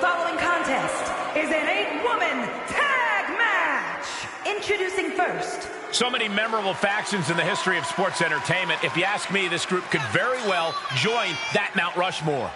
Following contest is an eight-woman tag match. Introducing first. So many memorable factions in the history of sports entertainment. If you ask me, this group could very well join that Mount Rushmore.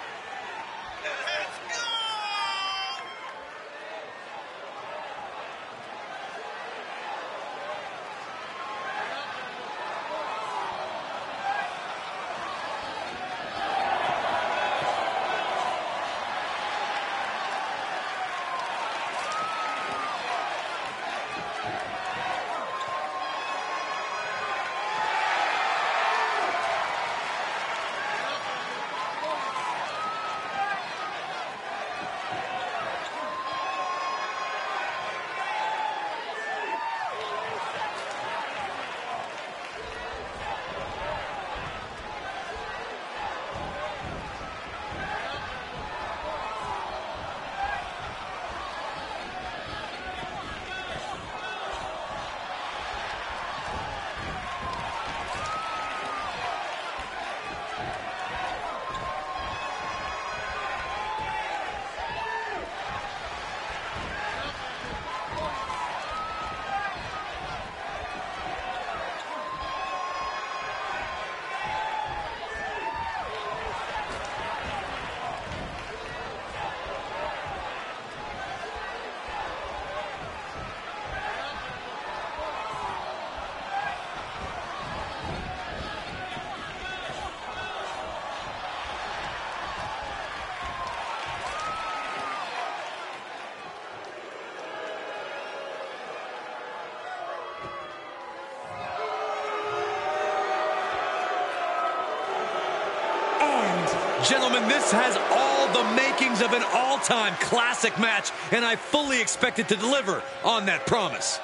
Gentlemen, this has all the makings of an all-time classic match, and I fully expect it to deliver on that promise.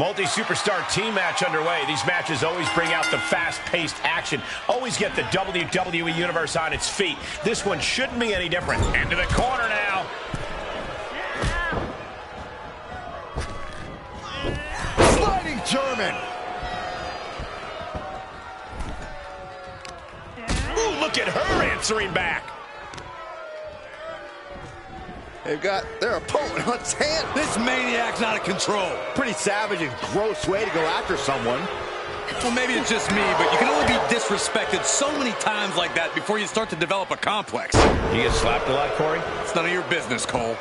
Multi-superstar team match underway. These matches always bring out the fast-paced action. Always get the WWE Universe on its feet. This one shouldn't be any different. Into the corner now. Sliding German. Ooh, look at her answering back. They've got their opponent on its hand. This maniac's out of control. Pretty savage and gross way to go after someone. Well, maybe it's just me, but you can only be disrespected so many times like that before you start to develop a complex. You get slapped a lot, Corey? It's none of your business, Cole.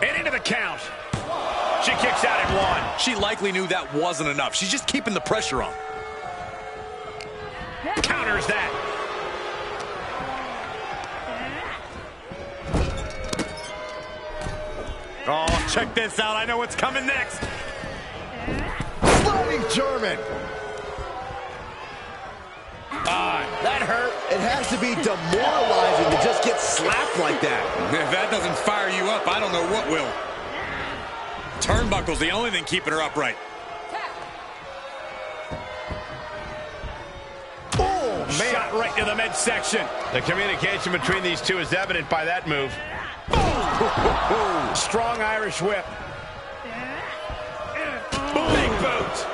And into the count. She kicks out at one. She likely knew that wasn't enough. She's just keeping the pressure on. Counters that. Check this out. I know what's coming next. Sliding German. Ah, that hurt. It has to be demoralizing to just get slapped like that. If that doesn't fire you up, I don't know what will. Turnbuckle's the only thing keeping her upright. Oh, man. Shot right to the midsection. The communication between these two is evident by that move. Strong Irish whip. Big boot.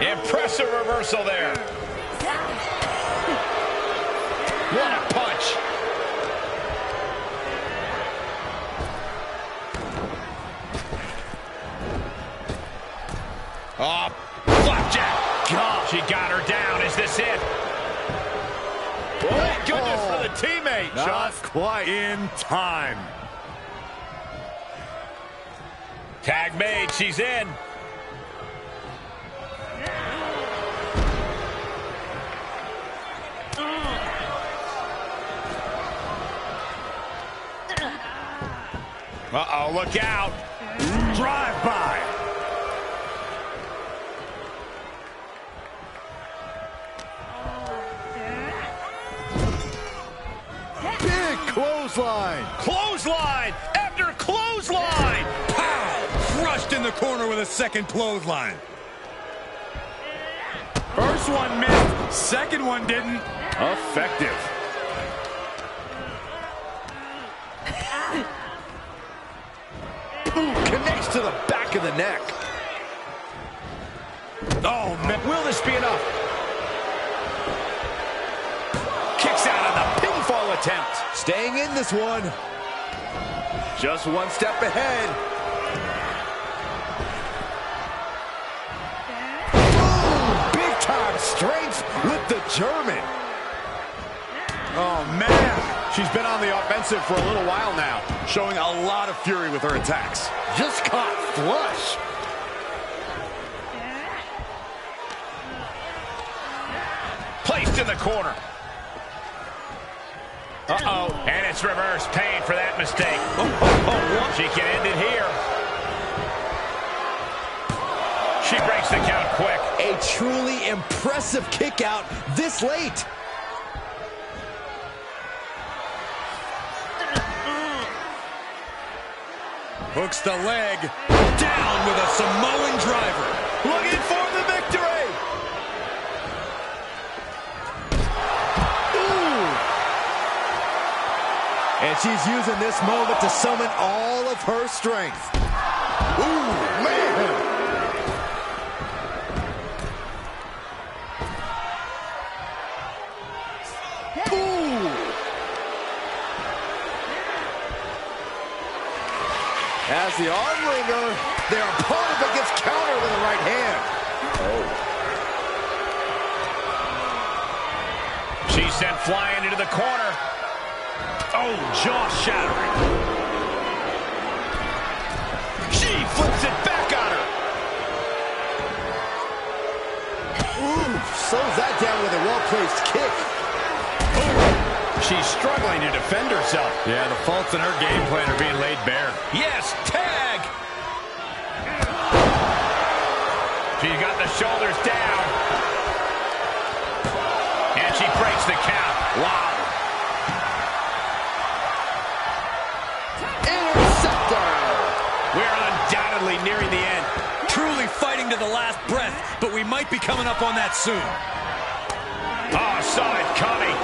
Impressive reversal there. What a punch. Oh, flapjack. God, she got her down. Is this it? Thank oh. goodness oh, for the teammate. Not Just quite. in time. Tag made. She's in. Uh-oh, look out. Drive by. Clothesline. Clothesline after clothesline. Pow! Crushed in the corner with a second clothesline. First one missed, second one didn't. Effective. Ooh, connects to the back of the neck. Oh, man. Will this be enough? Kicks out on the pinfall attempt. Staying in this one. Just one step ahead. Big time strength with the German. Oh, man. She's been on the offensive for a little while now, showing a lot of fury with her attacks. Just caught flush. Placed in the corner. Uh-oh. And it's reverse pain for that mistake. Oh, oh, oh, she can end it here. She breaks the count quick. A truly impressive kick out this late. Hooks the leg. Down with a Samoan driver. And she's using this moment to summon all of her strength. Ooh, man. Ooh. As the arm wringer, their opponent gets countered with a right hand. Oh. She's sent flying into the corner. Oh, jaw shattering. She flips it back on her. Ooh, slows that down with a well-placed kick. She's struggling to defend herself. Yeah, the faults in her game plan are being laid bare. Yes, tag. She's got the shoulders down. And she breaks the count. Wow. The last breath, but we might be coming up on that soon. Ah, oh, saw it coming.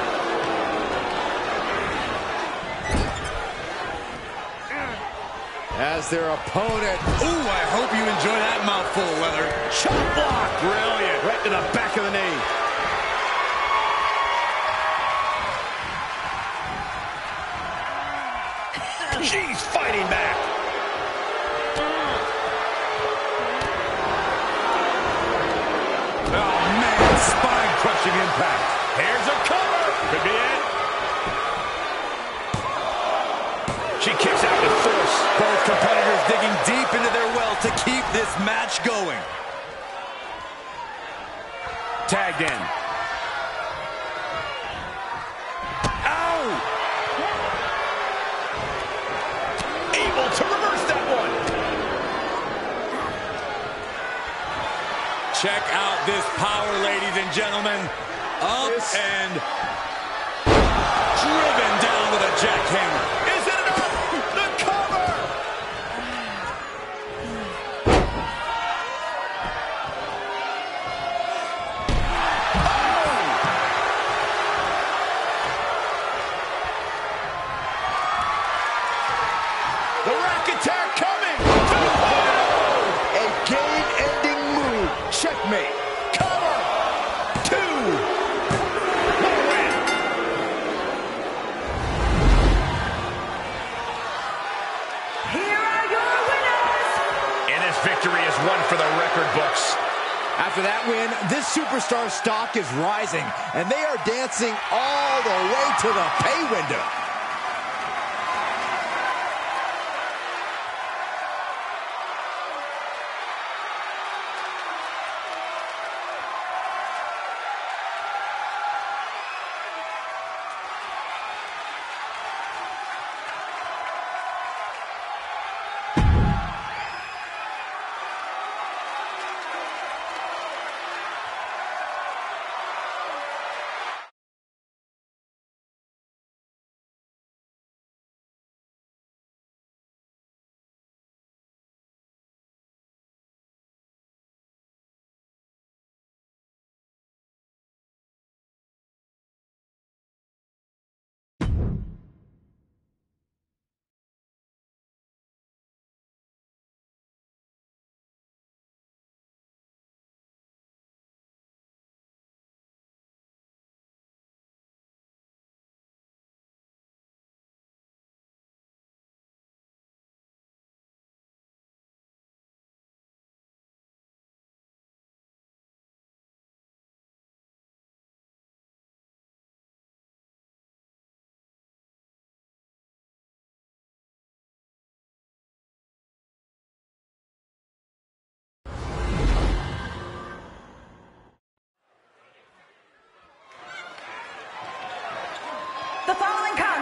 As their opponent. Ooh, I hope you enjoy that mouthful of leather. Chop block. Brilliant. Right to the back of the knee. She's fighting back. Spine-crushing impact. Here's a cover. Could be it. She kicks out with force. Both competitors digging deep into their well to keep this match going. Tagged in. Ow! Check out this power, ladies and gentlemen. Up and driven down and they are dancing all the way to the pay window.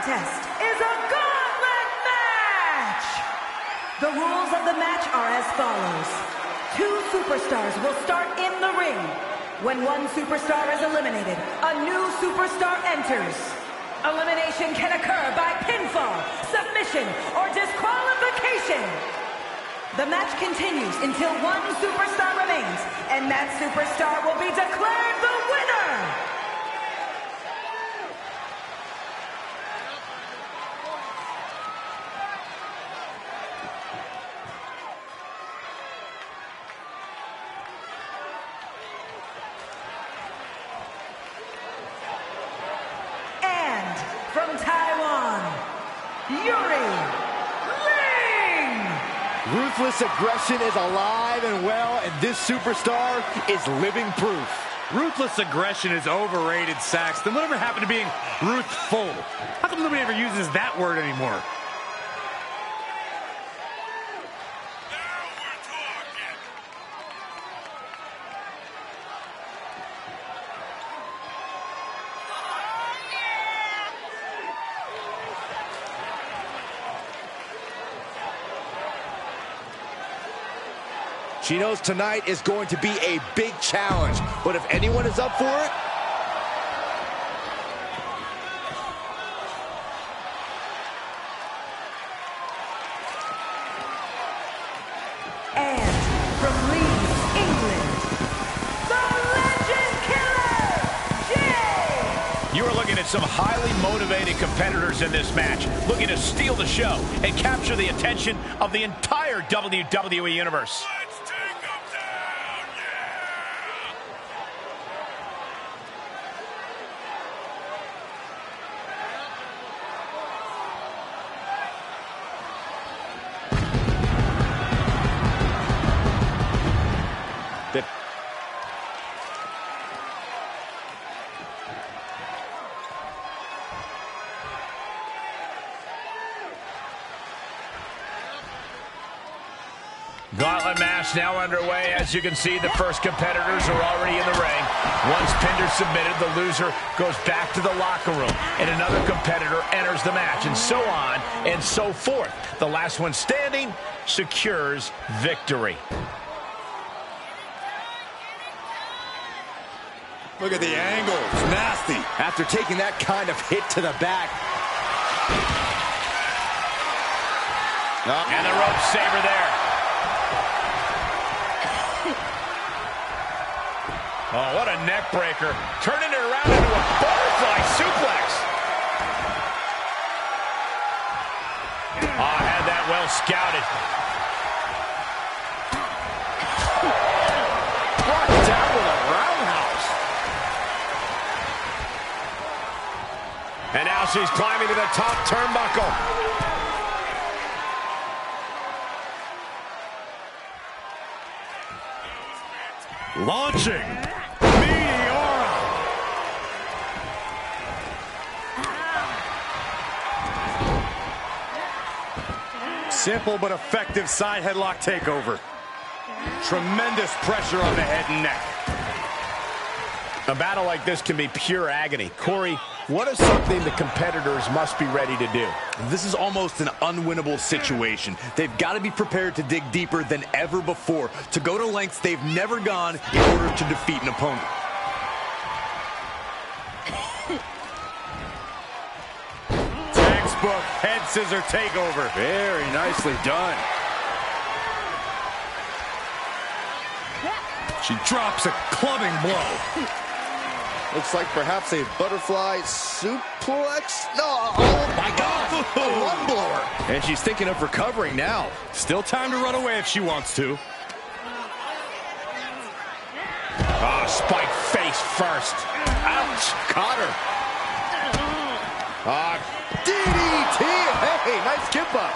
Contest is a gauntlet match! The rules of the match are as follows. Two superstars will start in the ring. When one superstar is eliminated, a new superstar enters. Elimination can occur by pinfall, submission, or disqualification. The match continues until one superstar remains, and that superstar will be declared the winner! Ruthless aggression is alive and well, and this superstar is living proof. Ruthless aggression is overrated, Saxton. Whatever happened to being ruthful? How come nobody ever uses that word anymore? She knows tonight is going to be a big challenge, but if anyone is up for it, And from Leeds, England, the Legend Killer, Jay! You are looking at some highly motivated competitors in this match, looking to steal the show and capture the attention of the entire WWE Universe. Match now underway. As you can see, the first competitors are already in the ring. Once pinned or submitted, the loser goes back to the locker room, and another competitor enters the match, and so on and so forth. The last one standing secures victory. Look at the angle. It's nasty. after taking that kind of hit to the back, And the rope saver there. Oh, what a neck breaker. Turning it around into a butterfly suplex. Oh, had that well scouted. brought down with a roundhouse. And now she's climbing to the top turnbuckle. Launching. Simple but effective side headlock takeover. Tremendous pressure on the head and neck. A battle like this can be pure agony. Corey, what is something the competitors must be ready to do? This is almost an unwinnable situation. They've got to be prepared to dig deeper than ever before, to go to lengths they've never gone in order to defeat an opponent. Textbook head scissor takeover. Very nicely done. She drops a clubbing blow. Looks like perhaps a butterfly suplex. No, oh my God, a lung blower. And she's thinking of recovering now. Still time to run away if she wants to. Oh, spike face first. Ouch, caught her. Ah, DDT. Hey, nice skip up.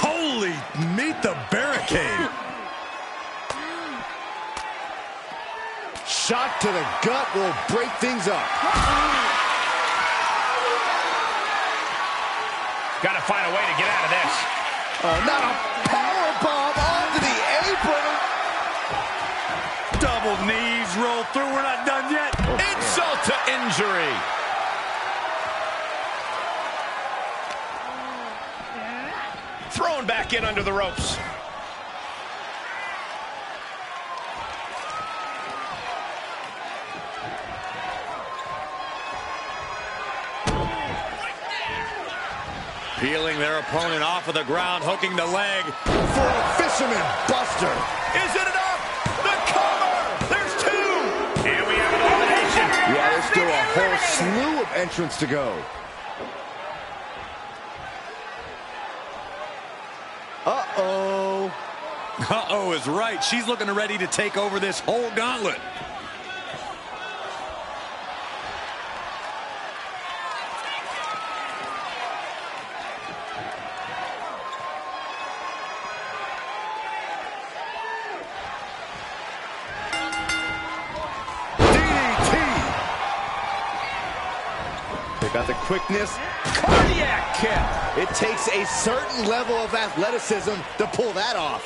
Holy, meet the barricade. Shot to the gut will break things up. Got to find a way to get out of this. Oh, not a power bomb onto the apron. Double knees injury. Thrown back in under the ropes. Peeling their opponent off of the ground, hooking the leg for a fisherman buster. Is it still a whole slew of entrants to go. Uh-oh. Uh-oh is right. She's looking ready to take over this whole gauntlet. DDT. They got the quickness. Cardiac kick. It takes a certain level of athleticism to pull that off.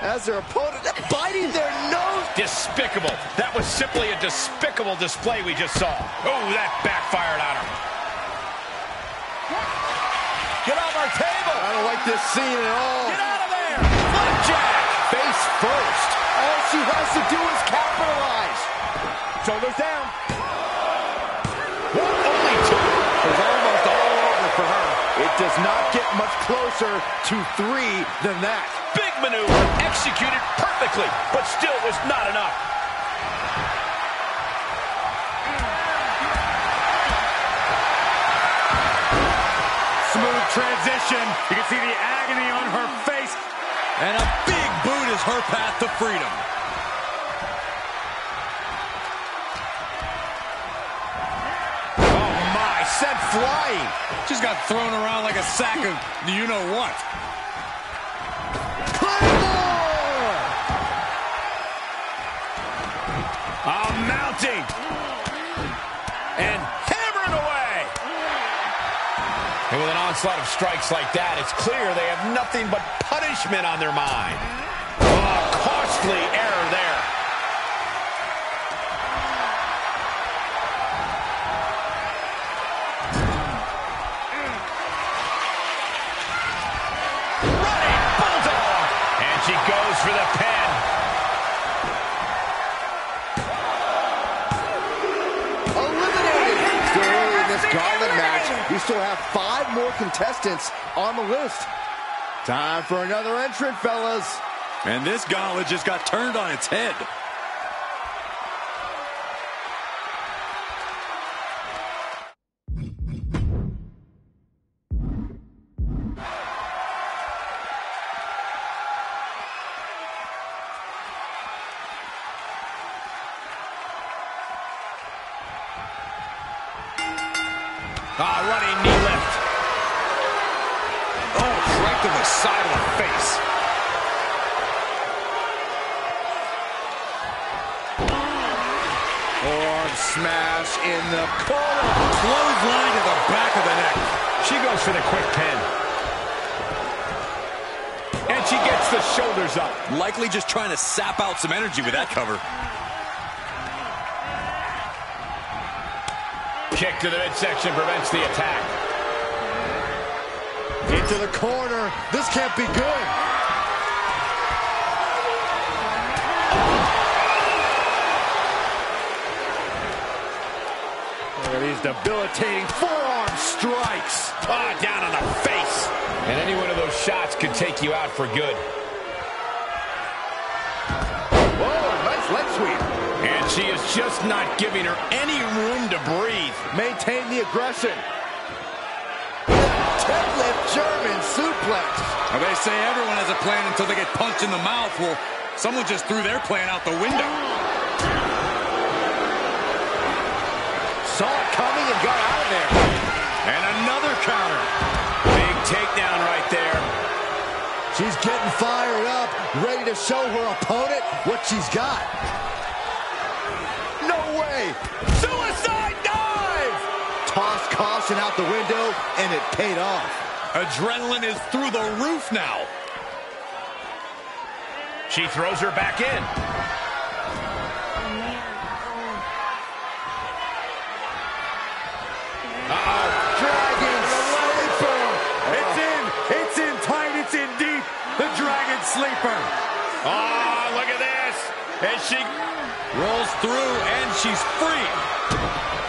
As their opponent biting their nose. Despicable. That was simply a despicable display we just saw. Oh, that backfired on her. Get off our table. I don't like this scene at all. First. All she has to do is capitalize. Shoulders down. One, only two. It's almost all over for her. It does not get much closer to three than that. Big maneuver, executed perfectly, but still was not enough. Smooth transition. You can see the agony on her face. And a big boot is her path to freedom. Oh my, sent flying. She's got thrown around like a sack of you know what. Claymore! Oh, mounting. And with an onslaught of strikes like that, it's clear they have nothing but punishment on their mind. Oh, costly error there. Contestants on the list. Time for another entrant, fellas. And this gauntlet just got turned on its head. Sap out some energy with that cover. Kick to the midsection prevents the attack. Into the corner. This can't be good. Look at these debilitating forearm strikes. Ah, down on the face. And any one of those shots could take you out for good. She is just not giving her any room to breathe. Maintain the aggression. Deadlift German suplex. Now, they say everyone has a plan until they get punched in the mouth. Well, someone just threw their plan out the window. Saw it coming and got out of there. And another counter. Big takedown right there. She's getting fired up, ready to show her opponent what she's got. Out the window, and it paid off. Adrenaline is through the roof now. She throws her back in. Uh-oh. Dragon Sleeper. It's in. It's in tight. It's in deep. The Dragon Sleeper. Oh, look at this. And she Rolls through, and she's free.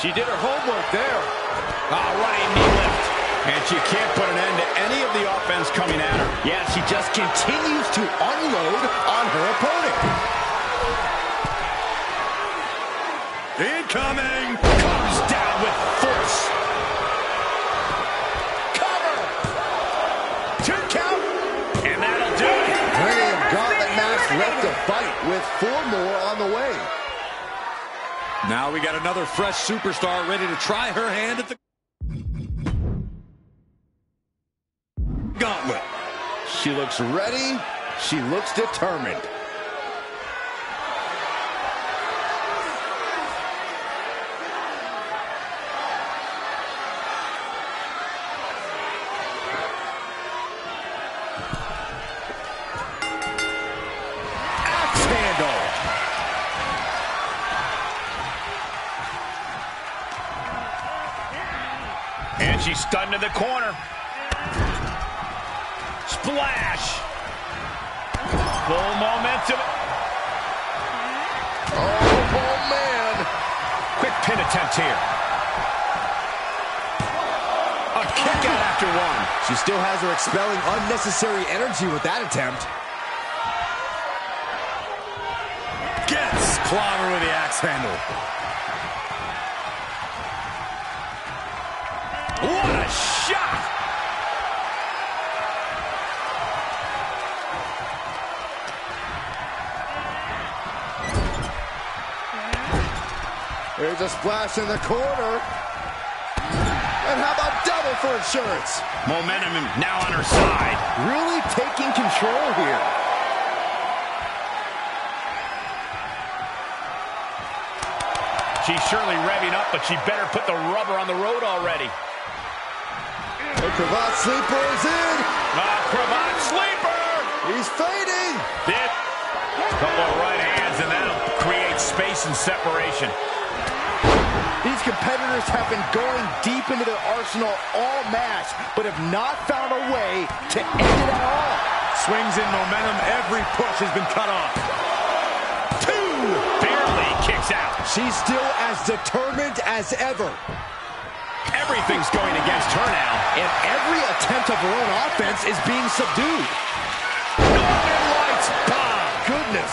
She did her homework there. Ah, oh, running knee lift. And she can't put an end to any of the offense coming at her. Yeah, she just continues to unload on her opponent. Incoming. Comes down with force. Cover. Two count. And that'll do it. Plenty of gauntlet match left to fight with four more on the way. Now we got another fresh superstar ready to try her hand at the gauntlet. She looks ready. She looks determined. Attempt here. A kick out after one. She still has her expelling unnecessary energy with that attempt. Gets clobber with the axe handle. There's a splash in the corner. And how about double for insurance? Momentum now on her side. Really taking control here. She's surely revving up, but she better put the rubber on the road already. The cravat sleeper is in. Ah, cravat sleeper! He's fading. Did. Couple of right hands, and that'll create space and separation. These competitors have been going deep into their arsenal all match, but have not found a way to end it at all. Swings in momentum. Every push has been cut off. Two! Barely kicks out. She's still as determined as ever. Everything's going against her now. And every attempt of her own offense is being subdued. Northern Lights. Goodness.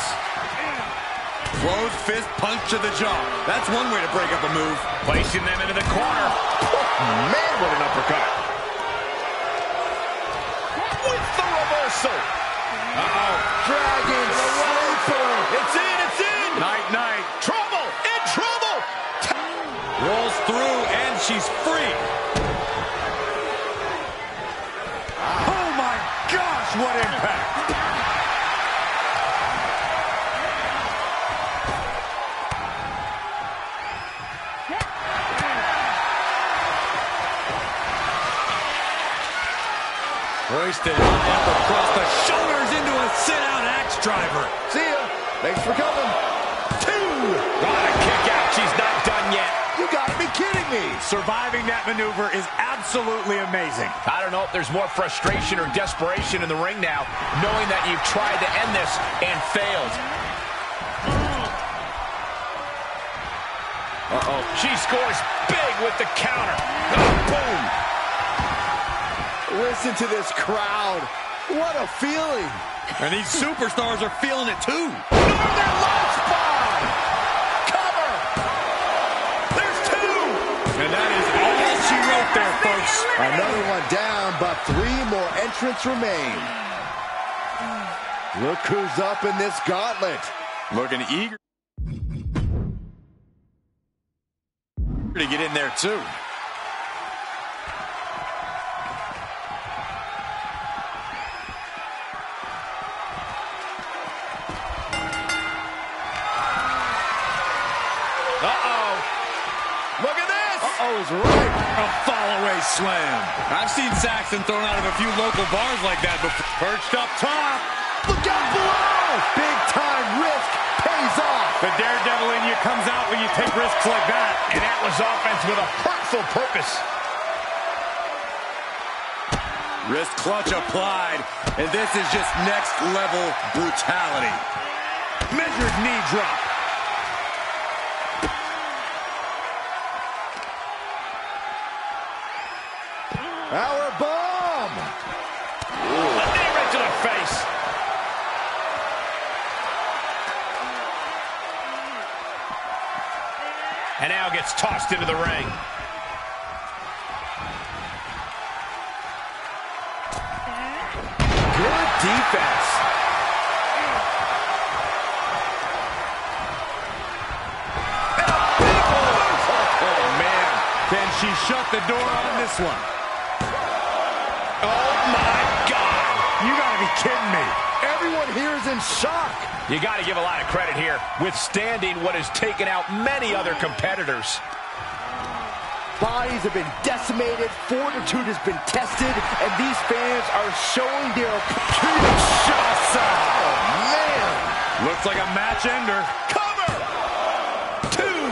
Closed fist punch to the jaw. That's one way to break up a move. Placing them into the corner. Oh, man, what an uppercut. With the reversal. Uh-oh. Dragon Sleeper. It's in, it's in. Night, night. Trouble, in trouble. Rolls through, and she's free. Oh my gosh, what impact. Hoisted up across the shoulders into a sit-out axe driver. See ya. Thanks for coming. Two. What a kick out. She's not done yet. You gotta be kidding me. Surviving that maneuver is absolutely amazing. I don't know if there's more frustration or desperation in the ring now, knowing that you've tried to end this and failed. Uh-oh. She scores big with the counter. Oh, boom. Listen to this crowd. What a feeling. And these superstars are feeling it too. Northern Lights bomb. Cover. There's two. And that is all she wrote there, folks. Another one down, but three more entrants remain. Look who's up in this gauntlet. Looking eager to get in there too. Slam. I've seen Saxton thrown out of a few local bars like that before. Perched up top. Look out below. Big time risk pays off. The daredevil in you comes out when you take risks like that. And that was offense with a hurtful purpose. Wrist clutch applied, and this is just next level brutality. Measured knee drop. Power bomb. A knee right to the face. And now gets tossed into the ring. Good defense. Oh, man. Can she shut the door on this one? Kidding me. Everyone here is in shock. You got to give a lot of credit here, withstanding what has taken out many other competitors. Bodies have been decimated, fortitude has been tested, and these fans are showing their Kinshasa. Oh, man. Looks like a match ender. Cover! Two!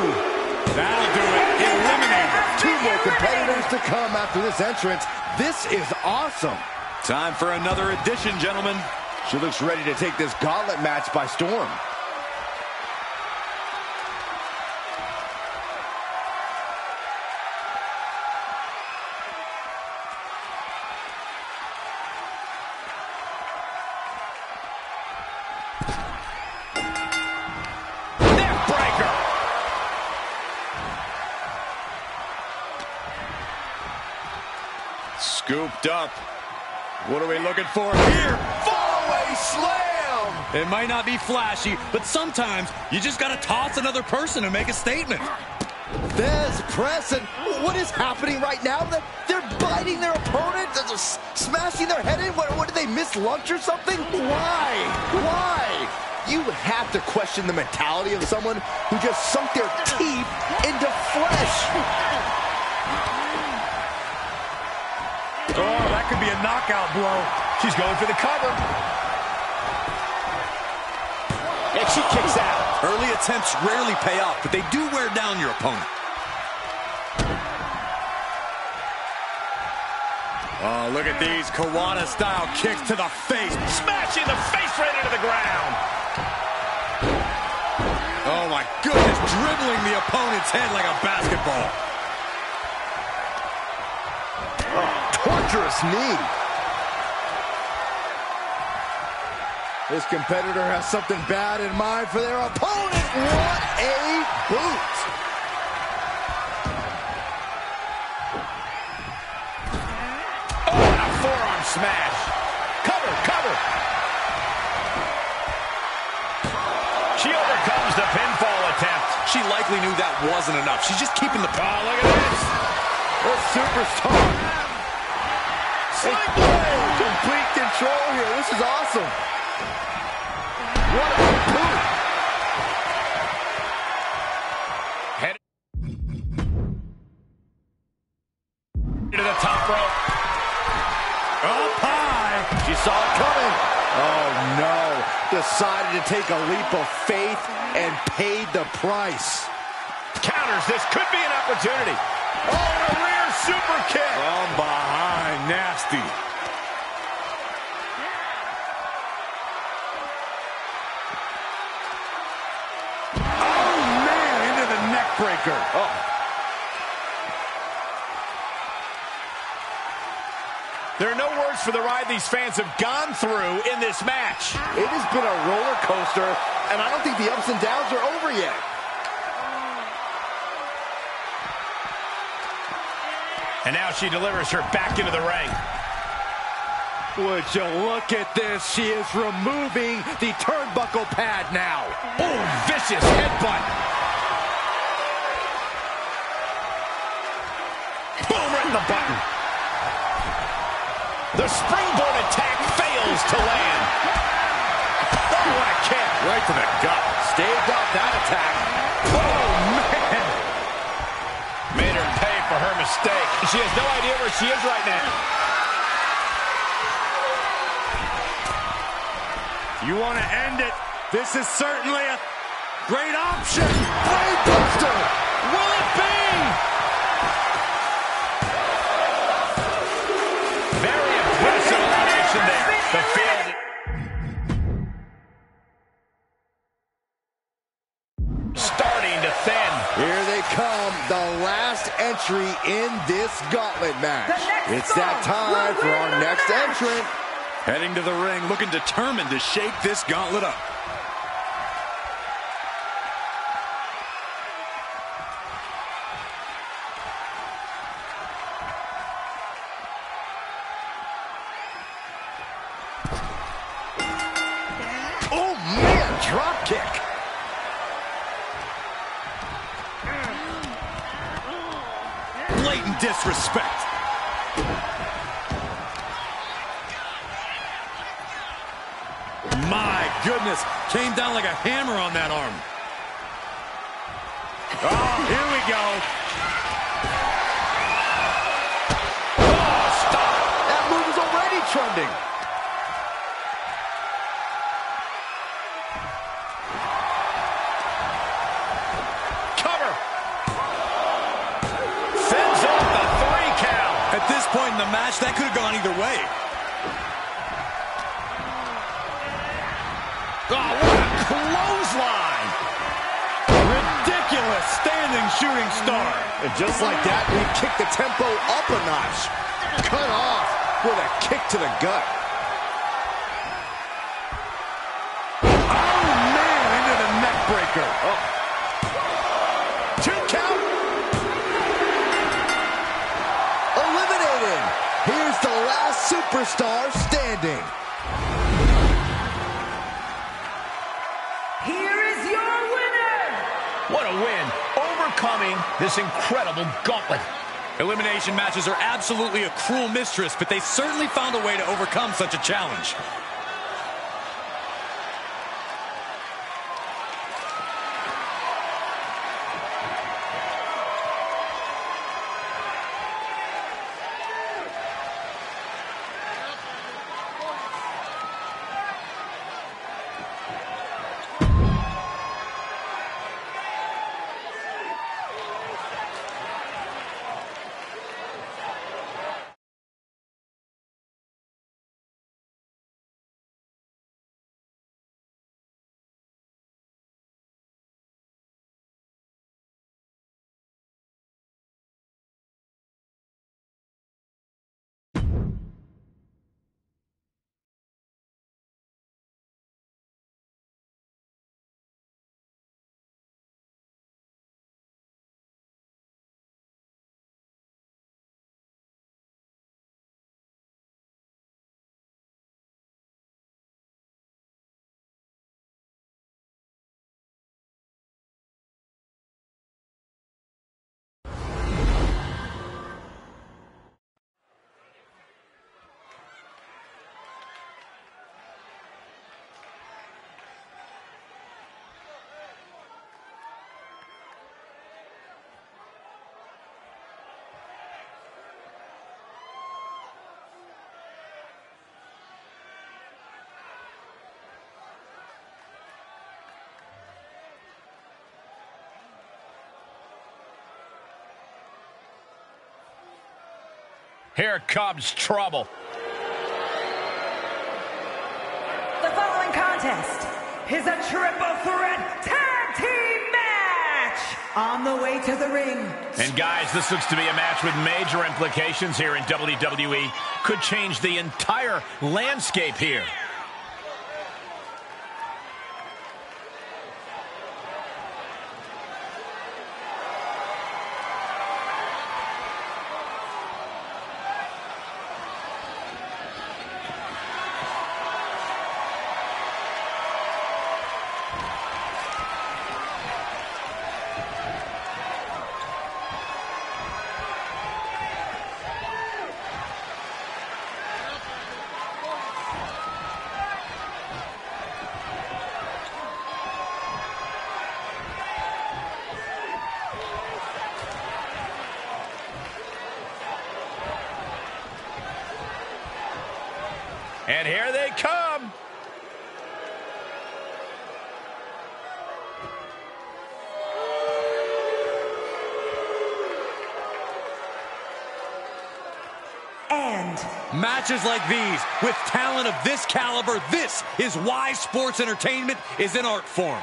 That'll do it. Eliminated. Two more competitors to come after this entrance. This is awesome. Time for another edition, gentlemen. She looks ready to take this gauntlet match by storm. Scooped up. What are we looking for here? Fallaway slam! It might not be flashy, but sometimes you just gotta toss another person to make a statement. Thesz press, and what is happening right now? They're biting their opponent, they're just smashing their head in. What, what did they miss lunch or something? Why? Why? You have to question the mentality of someone who just sunk their teeth into flesh. Oh, that could be a knockout blow. She's going for the cover. And she kicks out. Early attempts rarely pay off, but they do wear down your opponent. Oh, look at these Kawada-style kicks to the face. Smashing the face right into the ground. Oh my goodness, dribbling the opponent's head like a basketball. Torturous knee. This competitor has something bad in mind for their opponent. What a boot. Oh, and a forearm smash. Cover, cover. She overcomes the pinfall attempt. She likely knew that wasn't enough. She's just keeping the... Oh, look at this. The superstar. Complete control here. This is awesome. What a boot. Head to the top rope. Up high. She saw it coming. Oh, no. Decided to take a leap of faith and paid the price. Counters. This could be an opportunity. Oh, super kick. From behind. Nasty. Oh, man. Into the neck breaker. Oh, There are no words for the ride these fans have gone through in this match. it has been a roller coaster, and I don't think the ups and downs are over yet. And now she delivers her back into the ring. Would you look at this? She is removing the turnbuckle pad now. Oh, vicious headbutt. Boom, right in the button. The springboard attack fails to land. Oh, what a kick. Right to the gut. Staved off that attack. Oh, man. Made her pay for her mistake. She has no idea where she is right now. You want to end it. This is certainly a Great option. Brainbuster. Will it be? Entry in this gauntlet match. It's that time for our next entrant. Heading to the ring, looking determined to shake this gauntlet up. Elimination matches are absolutely a cruel mistress, but they certainly found a way to overcome such a challenge. Here comes trouble. The following contest is a triple threat tag team match on the way to the ring. And guys, this looks to be a match with major implications here in WWE. Could change the entire landscape here. And here they come. Matches like these, with talent of this caliber, this is why sports entertainment is an art form.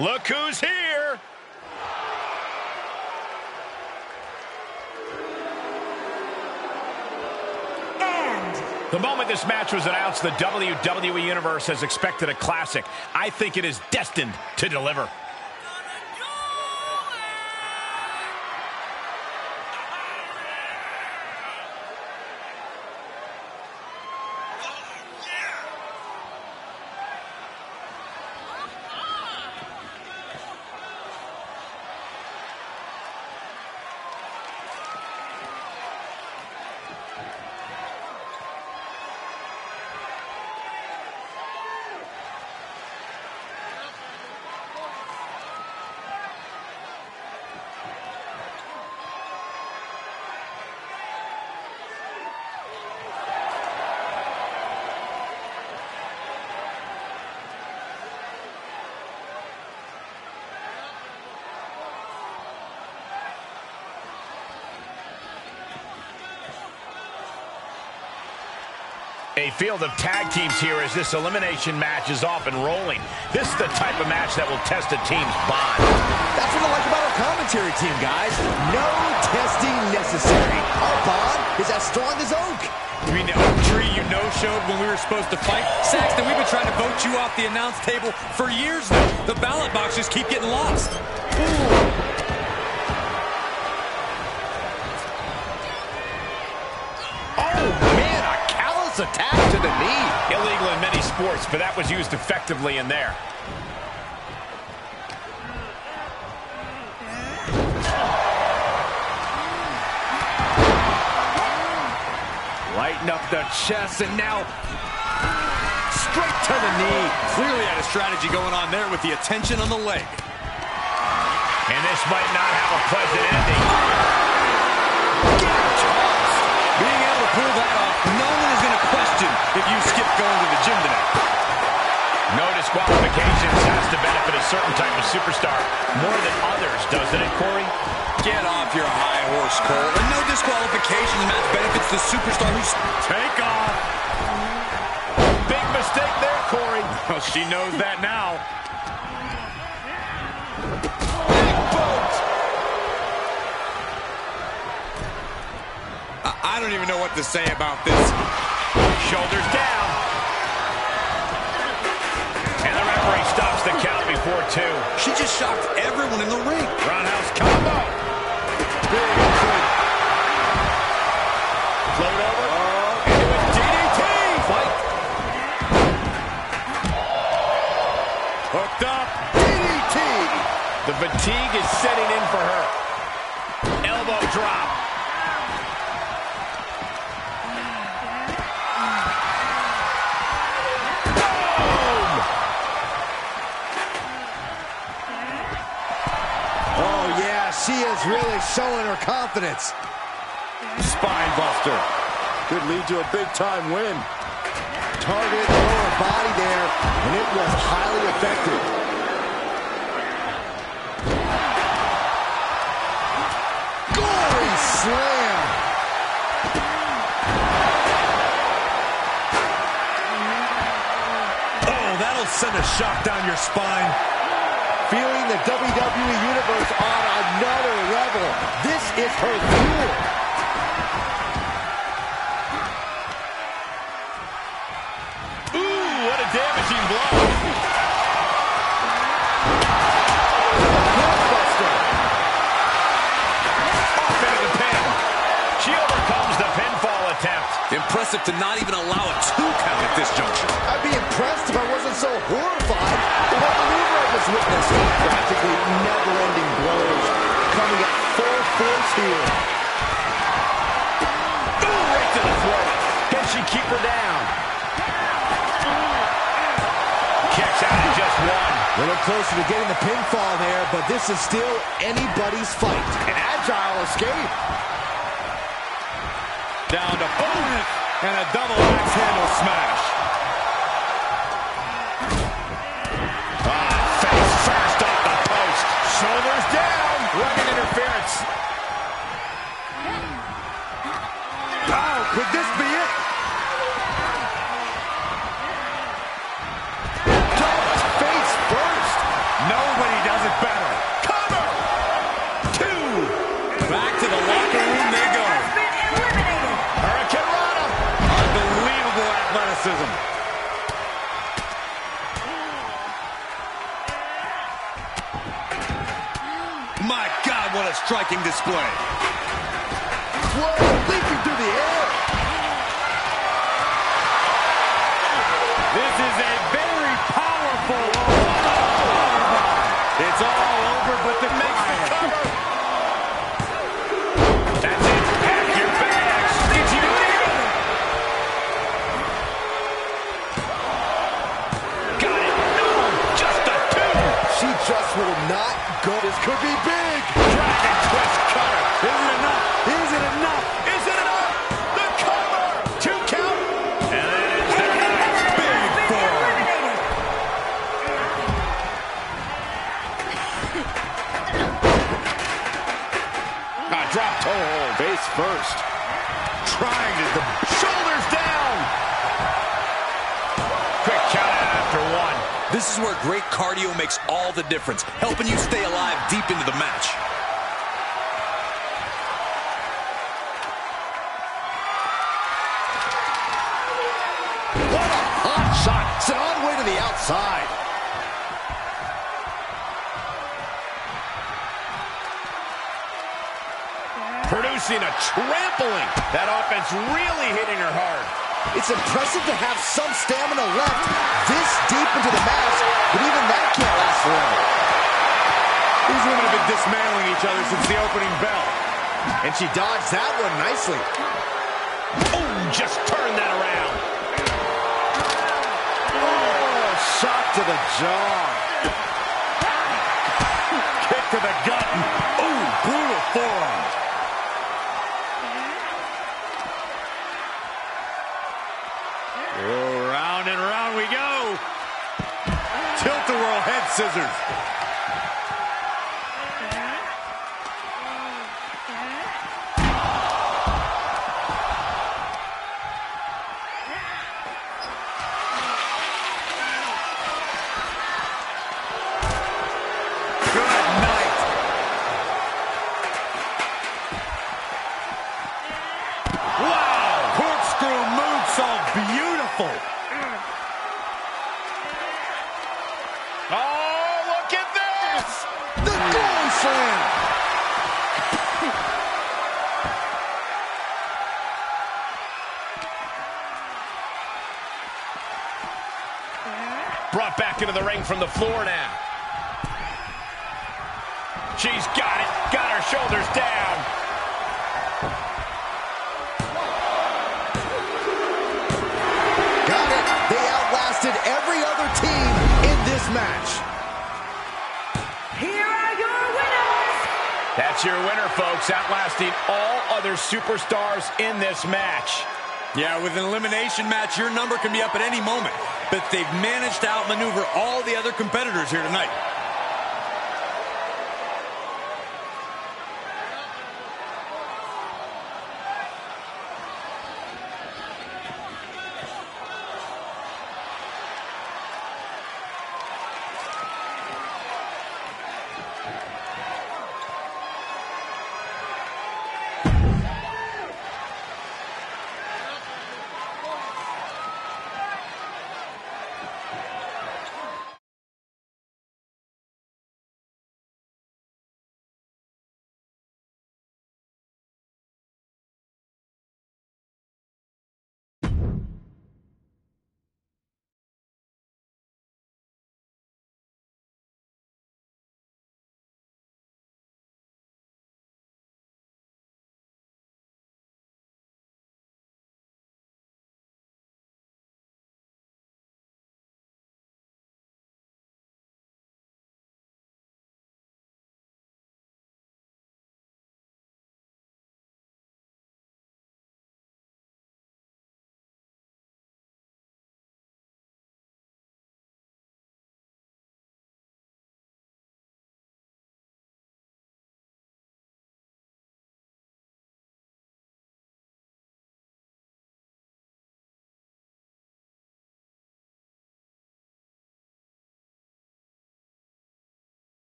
Look who's here. And The moment this match was announced, the WWE Universe has expected a classic. I think it is destined to deliver. Field of tag teams here as this elimination match is off and rolling. This is the type of match that will test a team's bond. That's what I like about our commentary team, guys. No testing necessary. Our bond is as strong as oak. You mean the oak tree you no-showed when we were supposed to fight? Saxton, we've been trying to vote you off the announce table for years now. The ballot boxes keep getting lost. Oh, man, a callous attack to the knee. Illegal many sports, but that was used effectively in there. Lighten up the chest and now straight to the knee. Clearly had a strategy going on there with the attention on the leg. And this might not have a pleasant ending. Being able to pull that off, no one is going to question if you skip going to the gym tonight. No disqualifications has to benefit a certain type of superstar more than others, doesn't it, Corey? Get off your high horse, Cole. And no disqualification match benefits the superstar who's... Take off. Big mistake there, Corey. Well, she knows that now. I don't even know what to say about this. Shoulders down. And the referee stops the count before two. She just shocked everyone in the ring. Roundhouse combo. Big kick. Float over. Into a DDT. Fight. Hooked up. DDT. The fatigue is setting in for her. Really showing her confidence. Spine buster. Could lead to a big-time win. Targeted the lower body there, and it was highly effective. Gory slam. Oh, that'll send a shock down your spine feeling the WWE Universe on another level. This is her fuel. Ooh, what a damaging blow. Off into the pin. She overcomes the pinfall attempt. Impressive to not even allow a two count at this juncture. I'd be impressed if I witnessed. Practically never-ending blows coming at full force here. Ooh, right to the throat. Can she keep her down? Kicks out in just one. A little closer to getting the pinfall there, but this is still anybody's fight. An agile escape. Down to bonus and a double axe handle smash. Shoulders down. Running interference. Striking display. Makes all the difference, helping you stay alive deep into the match. What a hot shot. It's an the way to the outside. Producing a trampling. That offense really hitting her hard. It's impressive to have some stamina left this deep into the match, but even that can't last forever. These women have been dismantling each other since the opening bell. And she dodged that one nicely. Oh, just turn that around. Oh, shot to the jaw. Kick to the gut. Ooh, brutal forearm. Oh, round and round we go. Tilt-a-whirl head scissors. Superstars in this match. Yeah, with an elimination match, your number can be up at any moment. But they've managed to outmaneuver all the other competitors here tonight.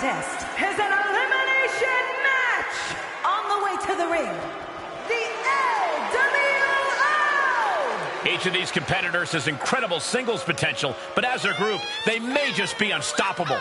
Contest is an elimination match. On the way to the ring, the LWO. Each of these competitors has incredible singles potential, but as a group, they may just be unstoppable.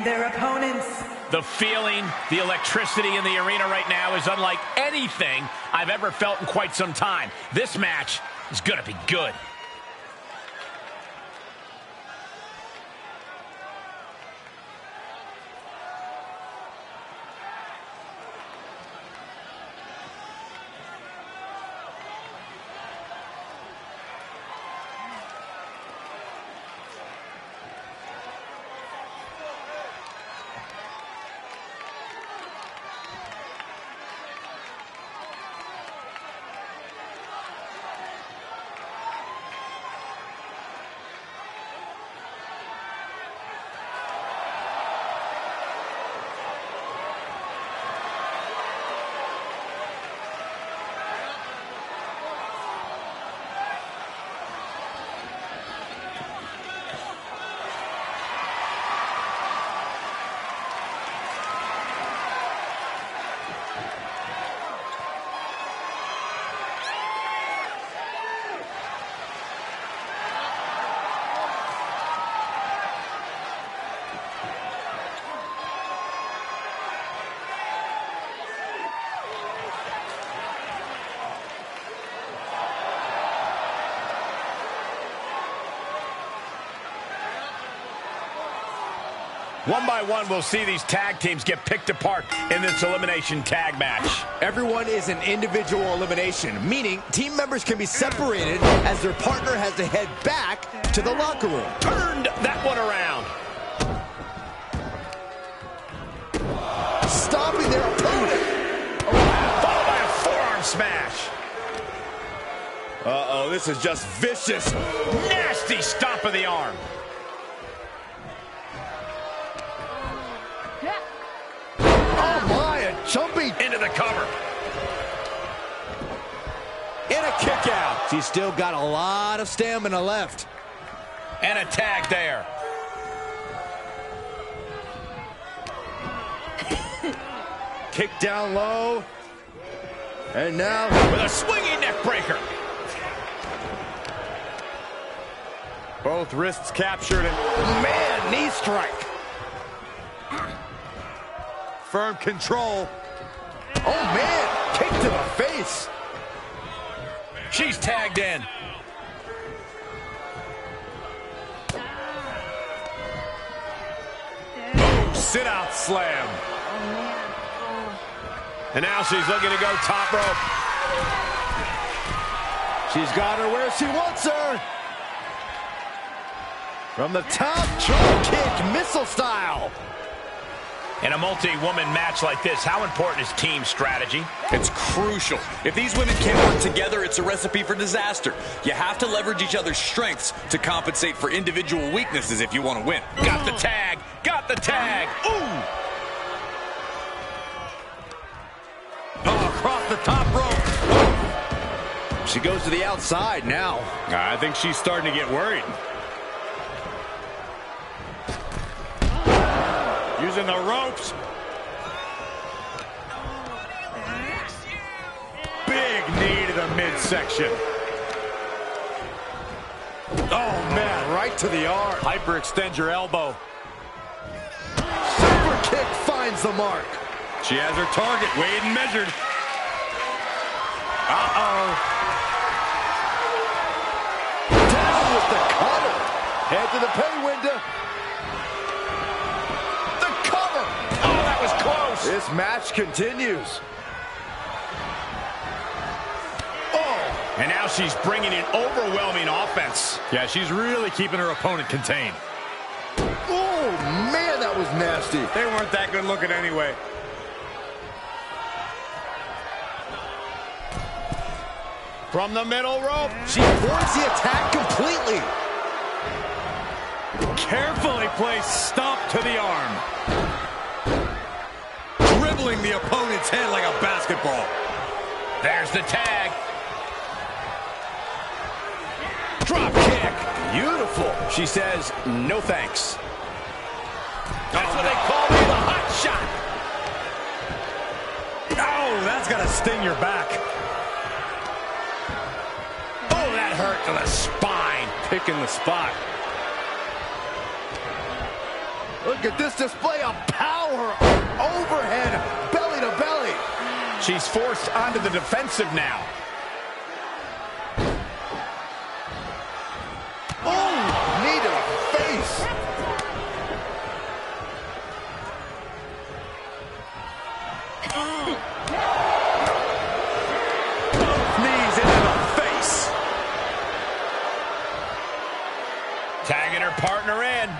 And their opponents. The feeling, the electricity in the arena right now is unlike anything I've ever felt in quite some time. This match is going to be good. One by one, we'll see these tag teams get picked apart in this elimination tag match. Everyone is an individual elimination, meaning team members can be separated as their partner has to head back to the locker room. Turned that one around. Stopping their opponent. Followed by a forearm smash. Uh-oh, this is just vicious. Nasty stomp of the arm. Into the cover. And a kick out. She's still got a lot of stamina left. And a tag there. Kick down low. And now, With a swinging neck breaker. both wrists captured and Man, knee strike. firm control. Oh man, kick to the face. She's tagged in. Oh, Boom, sit out slam. And now she's looking to go top rope. She's got her where she wants her. From the top, drop kick, missile style. In a multi-woman match like this, how important is team strategy? It's crucial. If these women can't work together, it's a recipe for disaster. You have to leverage each other's strengths to compensate for individual weaknesses if you want to win. Got the tag. Got the tag. Ooh. Oh, across the top rope. She goes to the outside now. I think she's starting to get worried. Using the ropes. Big knee to the midsection. Oh, man, right to the arm. Hyperextend your elbow. Super kick finds the mark. She has her target weighed and measured. Uh-oh. Down with the cutter. Head to the pay window. This match continues. Oh, and now she's bringing an overwhelming offense. Yeah, she's really keeping her opponent contained. Oh, man, that was nasty. They weren't that good looking anyway. From the middle rope. She avoids the attack completely. Carefully placed stomp to the arm. Dribbling the opponent's head like a basketball. There's the tag. Drop kick. Beautiful. She says, no thanks. That's what they call me, the hot shot. Oh, that's got to sting your back. Oh, that hurt to the spine. Picking the spot. Look at this display of power. over. She's forced onto the defensive now. Oh, knee to the face. Both Knees into the face. Tagging her partner in.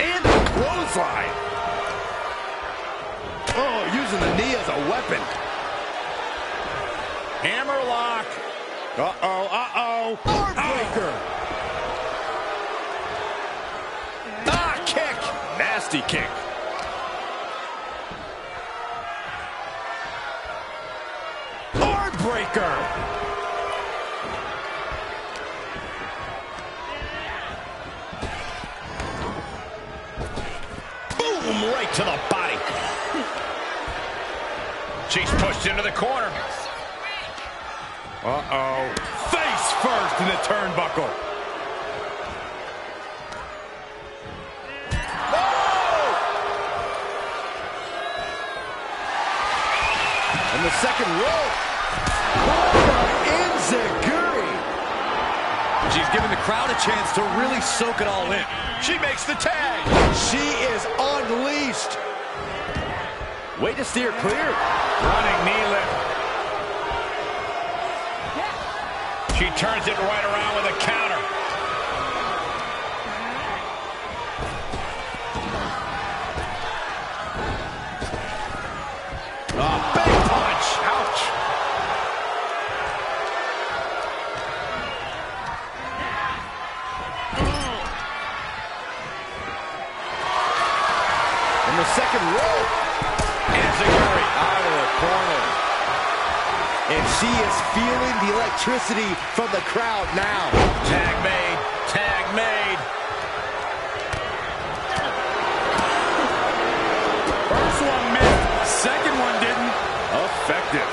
And the clothesline. Oh, using the knee as a weapon. Hammerlock. Uh-oh, uh-oh. Heartbreaker. Ah, kick. Nasty kick. Heartbreaker. Boom, right to the body. She's pushed into the corner. Uh-oh. Face first in the turnbuckle. Oh! And the second rope. Kona Enzuigiri. She's giving the crowd a chance to really soak it all in. She makes the tag. She is unleashed. Way to steer clear. Running knee lift. She turns it right around with a counter. Corner. And she is feeling the electricity from the crowd now. Tag made. Tag made. First one missed. Second one didn't. Effective.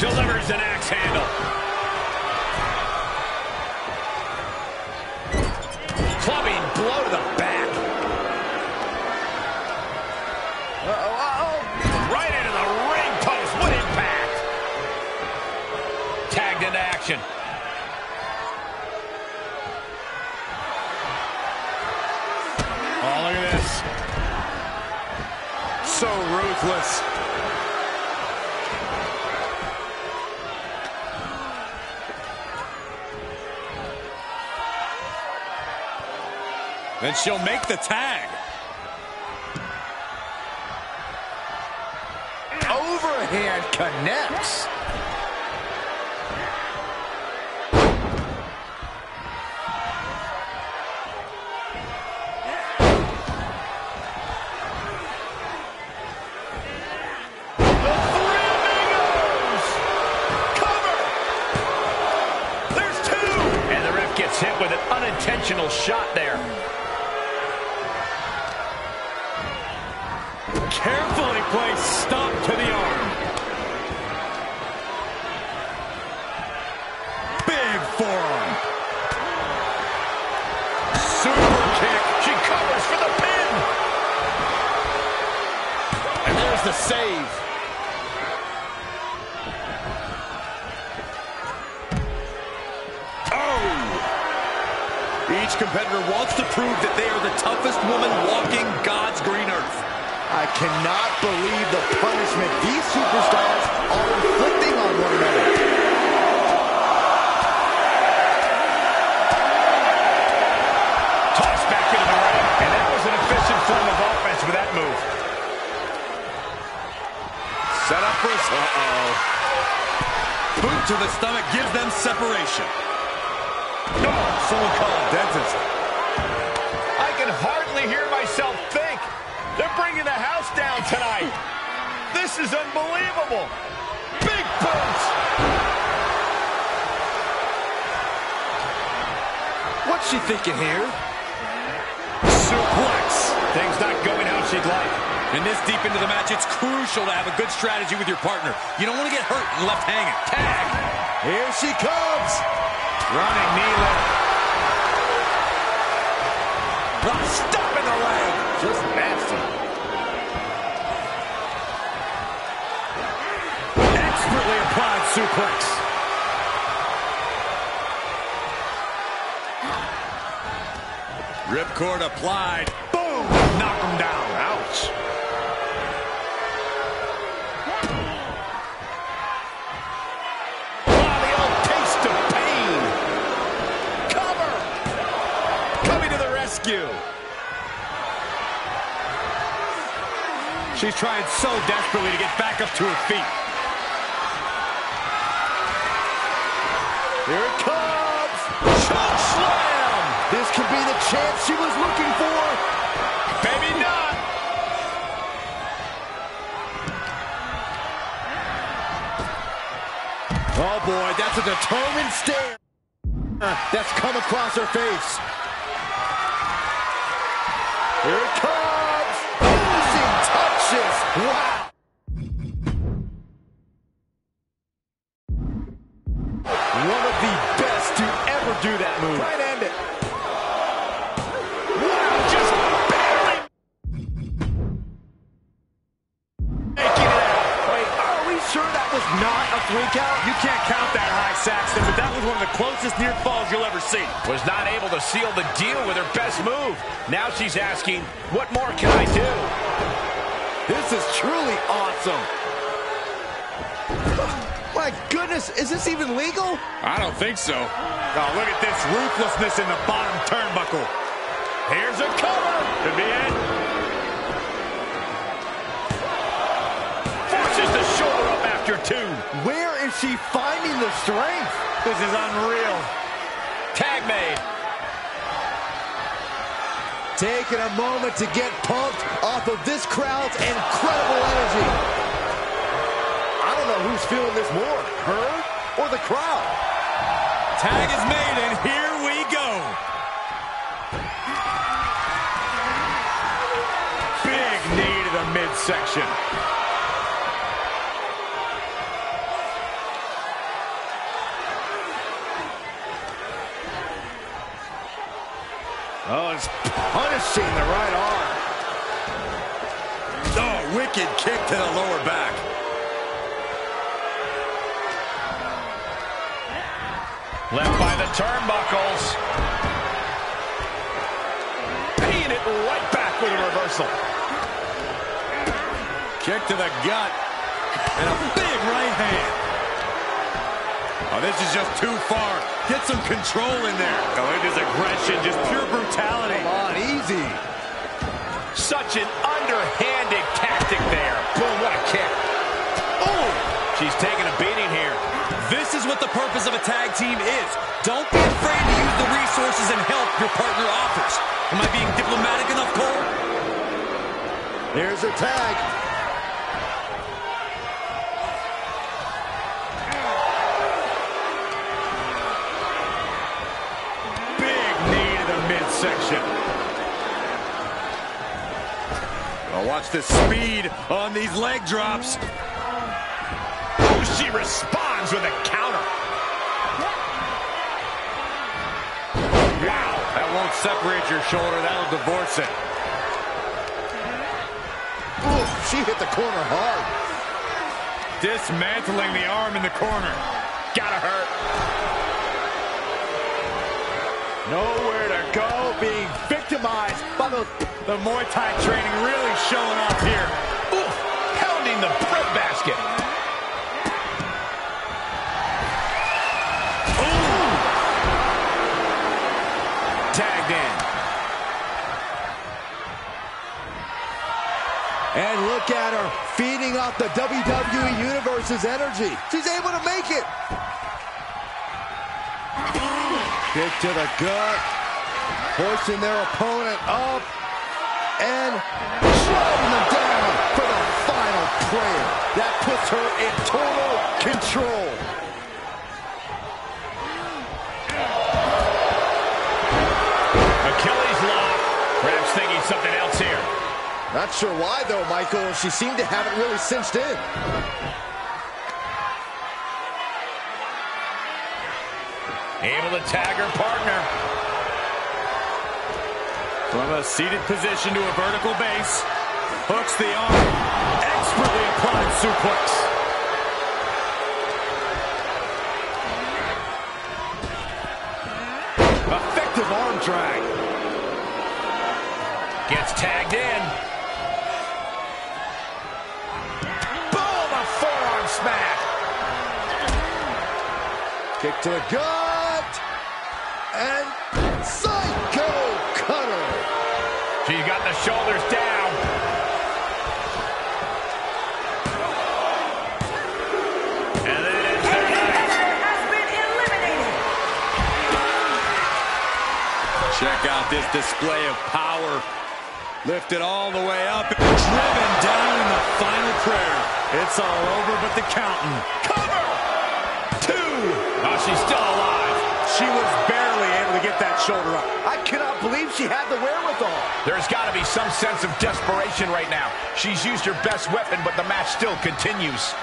Delivers an axe handle. Ruthless. And she'll make the tag. Desperately to get back up to her feet. Here it comes. Choke slam. This could be the chance she was looking for. Maybe not. Oh boy, that's a determined stare that's come across her face. Here it comes. Losing touches. Wow. Asking, what more can I do? This is truly awesome. My goodness, is this even legal? I don't think so. Oh, look at this ruthlessness in the bottom turnbuckle. Here's a cover. Could be it. Forces the shoulder up after two. Where is she finding the strength? This is unreal. Tag made. Taking a moment to get pumped off of this crowd's incredible energy. I don't know who's feeling this more, her or the crowd. Tag is made, and here we go. Big knee to the midsection. Oh, it's the right arm. Oh, wicked kick to the lower back. Left by the turnbuckles. Paying it right back with a reversal. Kick to the gut. And a big right hand. Oh, this is just too far. Get some control in there. Oh, it is aggression, just pure brutality. Come on, easy. Such an underhanded tactic there. Boom, what a kick. Oh, she's taking a beating here. This is what the purpose of a tag team is. Don't be afraid to use the resources and help your partner offers. Am I being diplomatic enough, Cole? Here's her tag. Midsection. Oh, watch the speed on these leg drops. Oh, she responds with a counter. Wow, that won't separate your shoulder. That'll divorce it. Ooh, she hit the corner hard. Dismantling the arm in the corner. Gotta hurt. Nowhere to go, being victimized by the, the Muay Thai training really showing up here. Ooh, pounding the breadbasket. Tagged in. And look at her feeding off the WWE Universe's energy. She's able to make it. Kick to the gut. Pushing their opponent up. And driving them down for the final prayer. That puts her in total control. Achilles lock. Perhaps thinking something else here. Not sure why, though, Michael. She seemed to have it really cinched in. Able to tag her partner. From a seated position to a vertical base. Hooks the arm. Expertly applied suplex. Effective arm drag. Gets tagged in. Boom, a forearm smack. Kick to the gut. This display of power. Lifted all the way up. Driven down in the final prayer. It's all over but the counting. Cover! Two! Oh, she's still alive. She was barely able to get that shoulder up. I cannot believe she had the wherewithal. There's got to be some sense of desperation right now. She's used her best weapon, but the match still continues.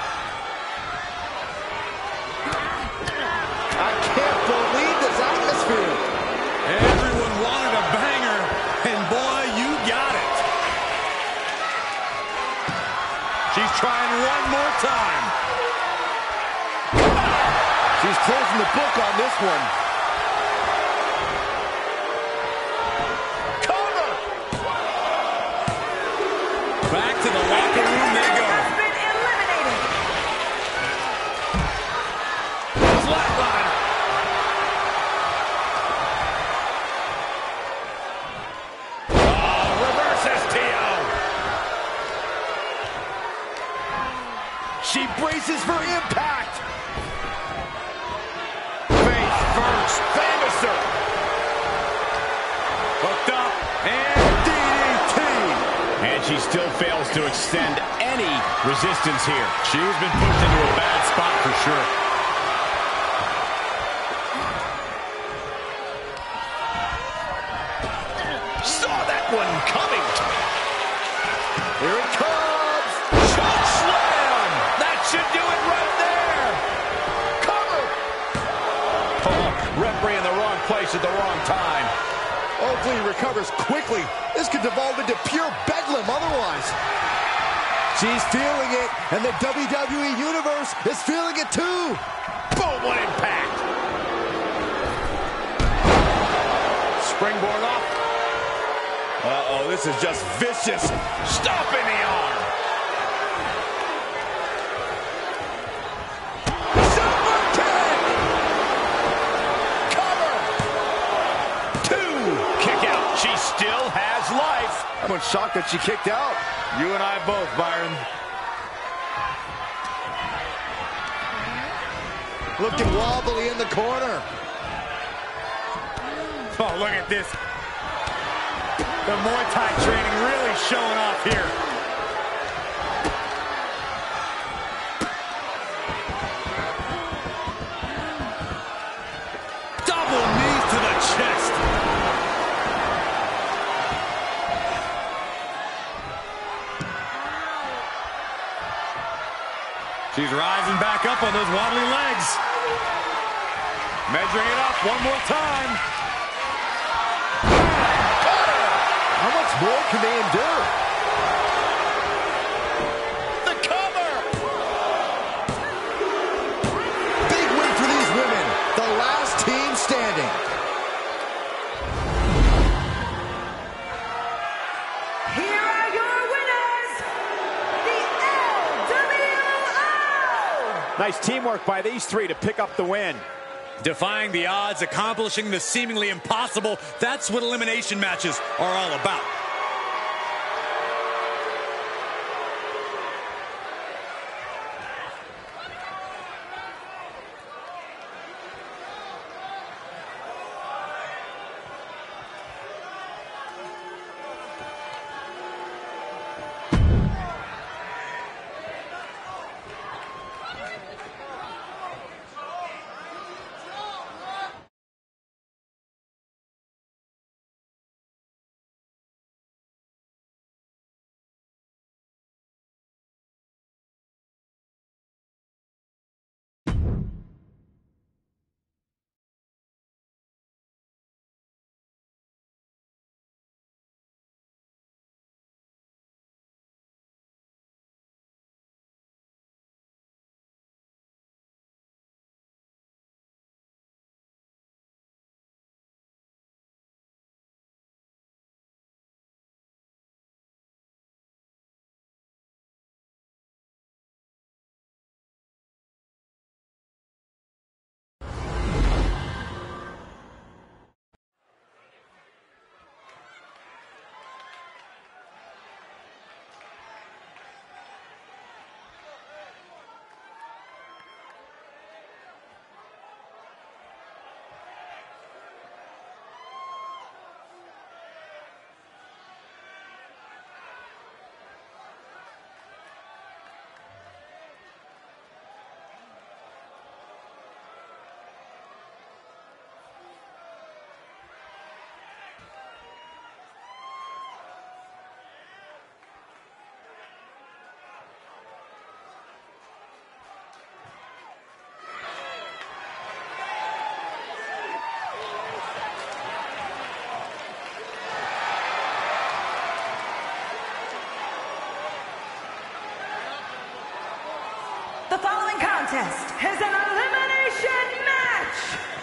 I can't believe this atmosphere. Everyone wanted a banger, and boy, you got it. She's trying one more time. She's closing the book on this one. Teamwork by these three to pick up the win. Defying the odds, accomplishing the seemingly impossible. That's what elimination matches are all about.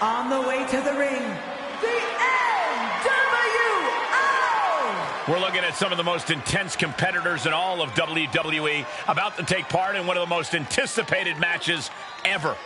On the way to the ring, the NWO. We're looking at some of the most intense competitors in all of WWE about to take part in one of the most anticipated matches ever.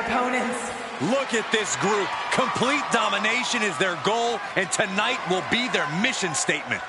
Opponents. Look at this group. Complete domination is their goal, and tonight will be their mission statement.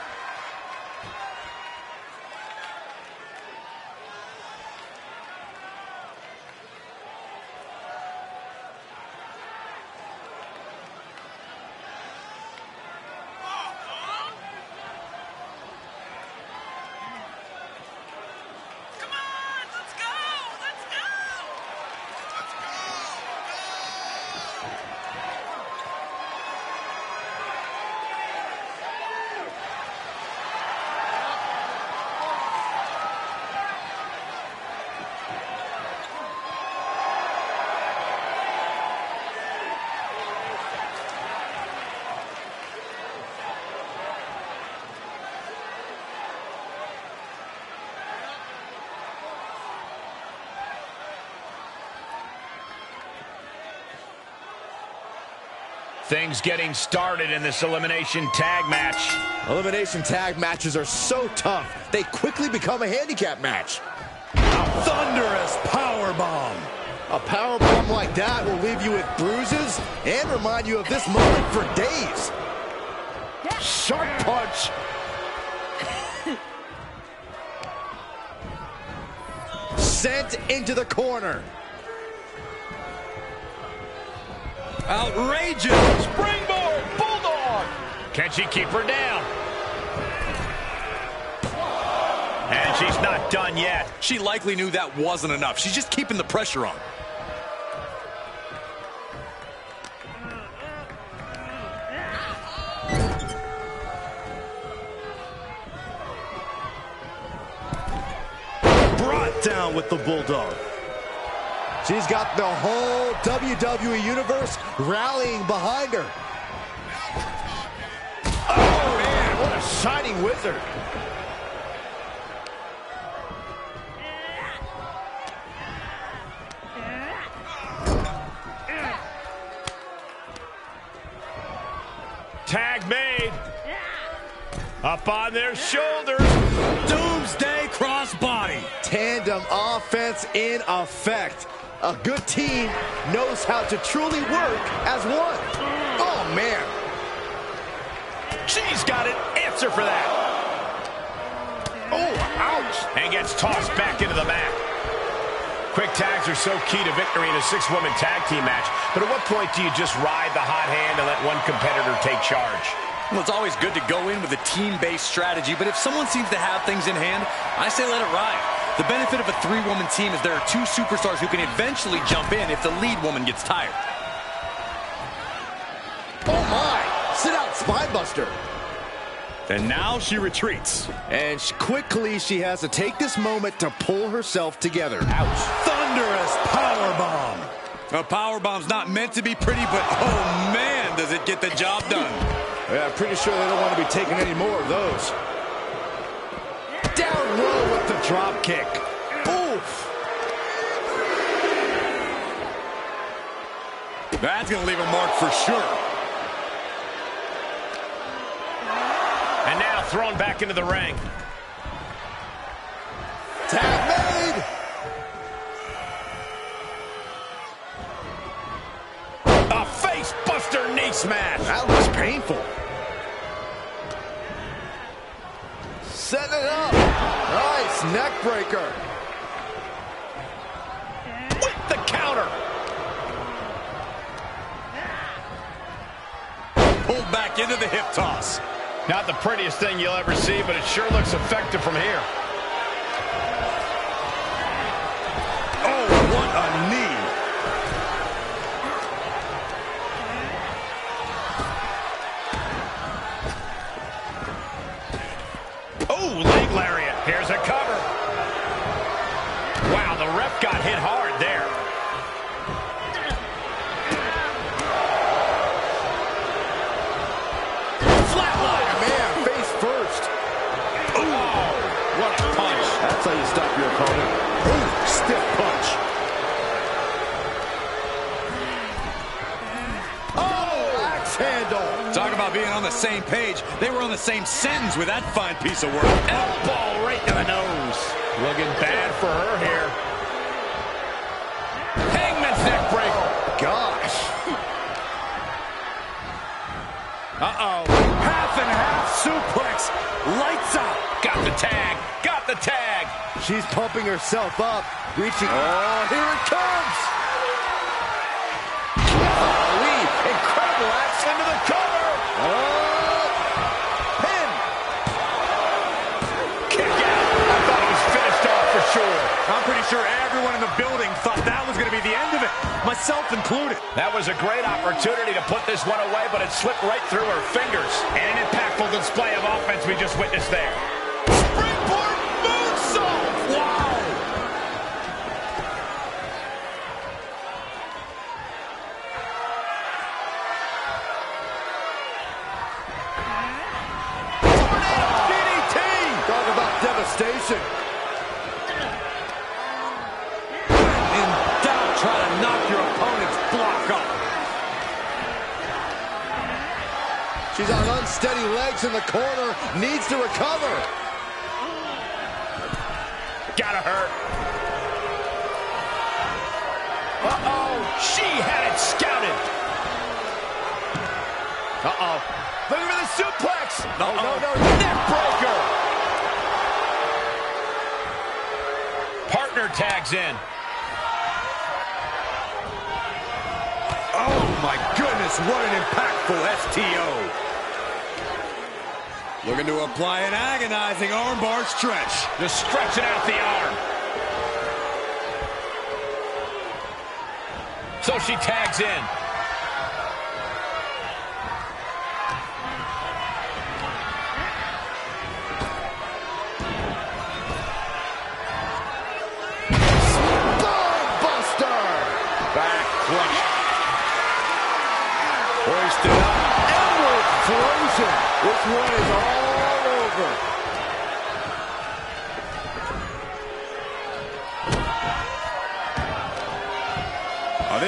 Things getting started in this elimination tag match. Elimination tag matches are so tough, they quickly become a handicap match. Thunderous power bomb. A power bomb like that will leave you with bruises and remind you of this moment for days. Sharp punch. Sent into the corner. Outrageous! Springboard Bulldog! Can she keep her down? And she's not done yet. She likely knew that wasn't enough. She's just keeping the pressure on. Brought down with the Bulldog. She's got the whole WWE Universe rallying behind her. Oh, man, what a shining wizard. Tag made. Up on their shoulders. Doomsday crossbody. Tandem offense in effect. A good team knows how to truly work as one. Oh, man. She's got an answer for that. Oh, ouch. And gets tossed back into the mat. Quick tags are so key to victory in a six-woman tag team match. But at what point do you just ride the hot hand and let one competitor take charge? Well, it's always good to go in with a team-based strategy, but if someone seems to have things in hand, I say let it ride. The benefit of a three-woman team is there are two superstars who can eventually jump in if the lead woman gets tired. Oh, my. Sit out, Spinebuster. And now she retreats. And sh- quickly, she has to take this moment to pull herself together. Ouch. Thunderous power bomb. A power bomb's not meant to be pretty, but oh man, does it get the job done. Yeah, pretty sure they don't want to be taking any more of those. Down low with the drop kick. Oof. That's going to leave a mark for sure. And now thrown back into the ring. Tag made. A face buster knee smash. That was painful. Setting it up. Nice neck breaker. With the counter. Pulled back into the hip toss. Not the prettiest thing you'll ever see, but it sure looks effective from here. Being on the same page. They were on the same sentence with that fine piece of work. Elbow right to the nose. Looking bad for her here. Hangman's neck break. gosh. Uh-oh. Half and half suplex. Lights out. Got the tag. Got the tag. She's pumping herself up, reaching. Oh, here it comes. Incredible axe into the cover. Oh, pin. Kick out. I thought it was finished off for sure. I'm pretty sure everyone in the building thought that was going to be the end of it, myself included. That was a great opportunity to put this one away, but it slipped right through her fingers. And an impactful display of offense we just witnessed there. Corner. Needs to recover. Gotta hurt. Uh-oh. She had it scouted. Uh-oh. Looking for the suplex. No, no, no. Neck breaker. Partner tags in. Oh my goodness, what an impactful STO. Looking to apply an agonizing armbar stretch. Just stretching out the arm. So she tags in.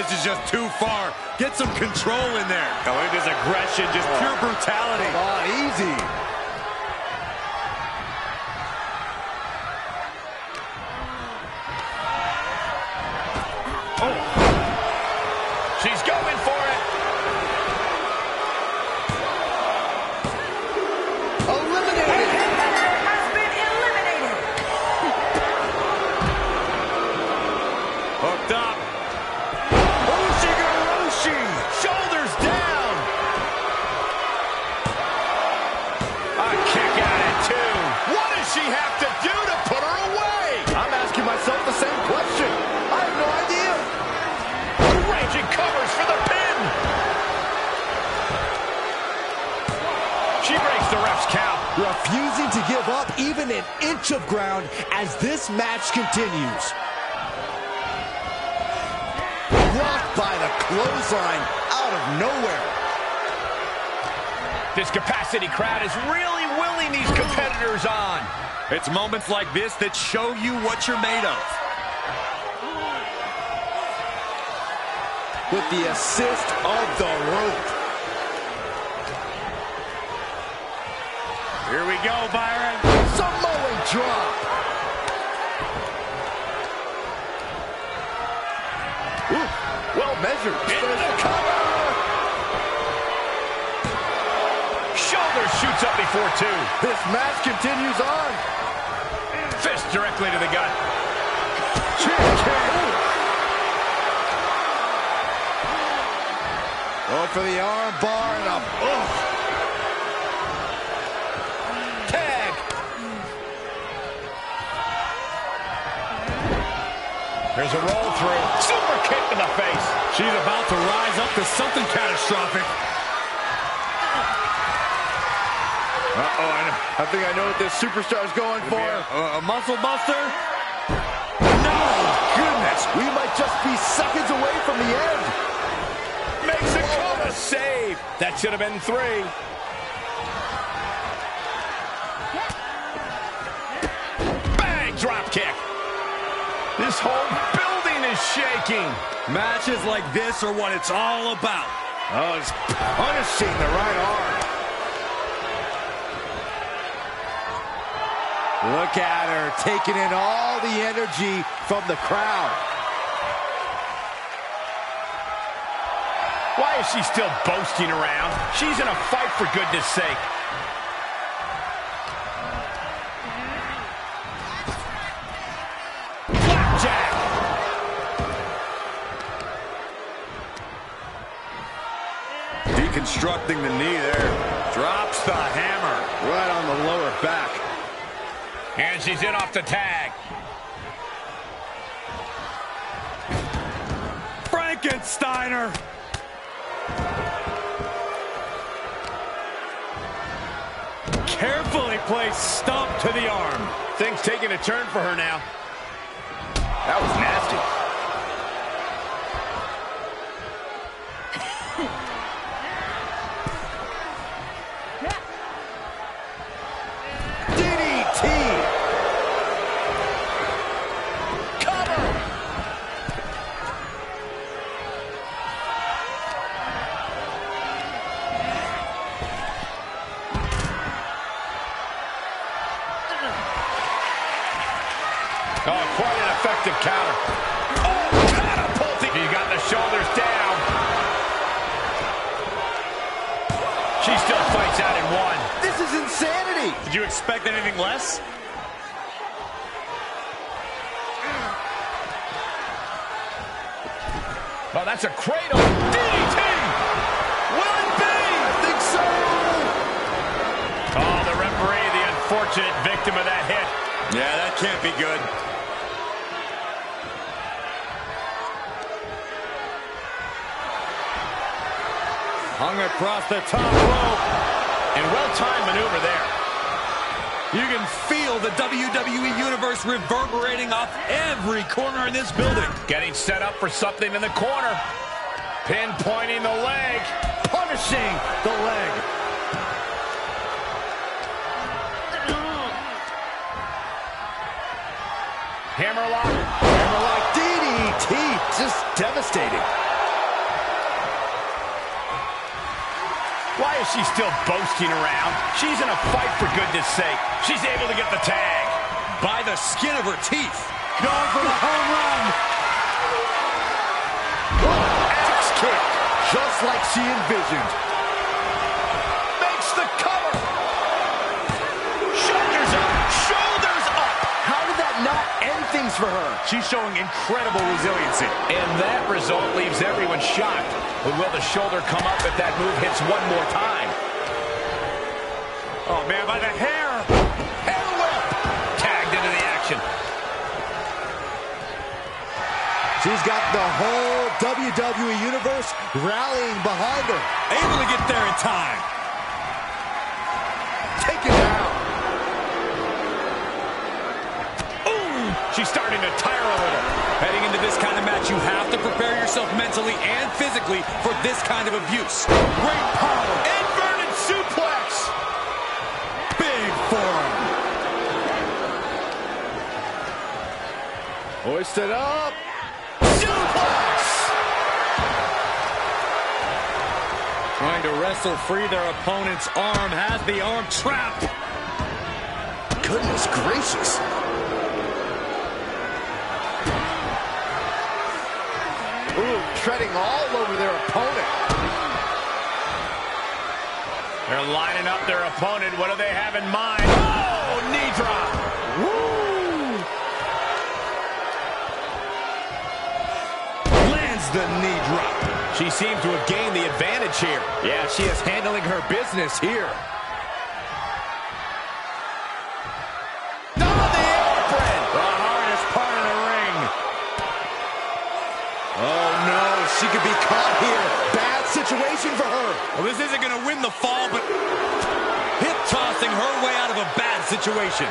This is just too far. Get some control in there. Oh, look at this aggression, just oh. pure brutality. Come on, easy. Continues. Blocked by the clothesline out of nowhere. This capacity crowd is really willing these competitors on. It's moments like this that show you what you're made of. With the assist of the rope. Here we go, Byron. Samoan drop. Ooh, measured. Into the cover. Shoulder shoots up before two. This match continues on. Fist directly to the gut. Go for the arm bar and a oh, There's a roll through. Super kick in the face. She's about to rise up to something catastrophic. Uh-oh, I. I think I know what this superstar's going for. a, a muscle buster? No! Goodness! We might just be seconds away from the end. Makes a cover. Save. That should have been three. Bang! Drop kick. This whole building is shaking. Matches like this are what it's all about. Oh, he's punishing the right arm. Look at her taking in all the energy from the crowd. Why is she still boasting around? She's in a fight, for goodness sake. Deconstructing the knee there. Drops the hammer right on the lower back. And she's in off the tag. Frankensteiner. Carefully placed stomp to the arm. Things taking a turn for her now. Reverberating off every corner in this building. Getting set up for something in the corner. Pinpointing the leg. Punishing the leg. Hammerlock. Hammerlock DDT. Just devastating. Why is she still boasting around? She's in a fight, for goodness sake. She's able to get the tag. By the skin of her teeth. Going for the home run. Axe kick. Just like she envisioned. Makes the cover. Shoulders up. Shoulders up. How did that not end things for her? She's showing incredible resiliency. And that result leaves everyone shocked. But will the shoulder come up if that move hits one more time? Oh, man, by the hair. Hair whip. Tagged into the action. She's got the whole WWE Universe rallying behind her. Able to get there in time. Taken down. Ooh, She's starting to tire a little. Heading into this kind of match, you have to prepare yourself mentally and physically for this kind of abuse. Great power. Inverted suplex. Big forearm. Hoisted up. Wrestle free their opponent's arm. Has the arm trapped. Goodness gracious. Ooh, treading all over their opponent. They're lining up their opponent. What do they have in mind? Oh, knee drop. Woo! Lands the knee drop. She seems to have gained the advantage here. Yeah, she is handling her business here. Oh, the apron. The hardest part of the ring. Oh no, she could be caught here. Bad situation for her. Well, this isn't going to win the fall, but hip tossing her way out of a bad situation.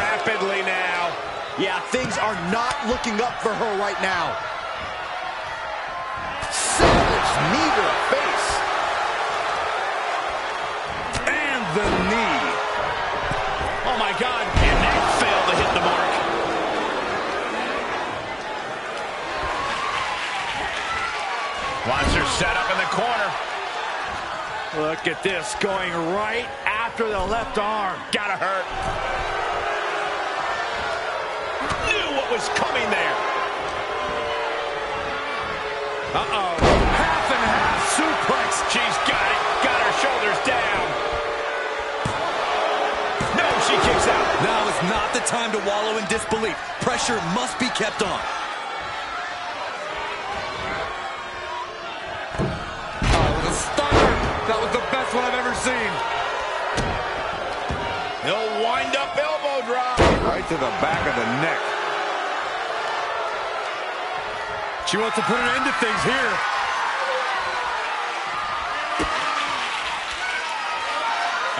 Rapidly now. Yeah, things are not looking up for her right now. Savage knee to the face. And the knee. Oh my God. And that failed to hit the mark. Wants her set up in the corner. Look at this, going right after the left arm. Gotta hurt. Knew what was coming there. Uh-oh. Half and half suplex. She's got it. Got her shoulders down. No, she kicks out. Now is not the time to wallow in disbelief. Pressure must be kept on. Oh, the stunner. That was the best one I've ever seen. He'll wind up elbow drop. Right to the back of the neck. She wants to put an end to things here.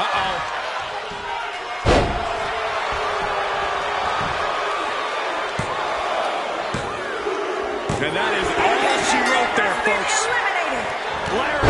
Uh-oh. And that is all she wrote there, folks. eliminated. Lariat.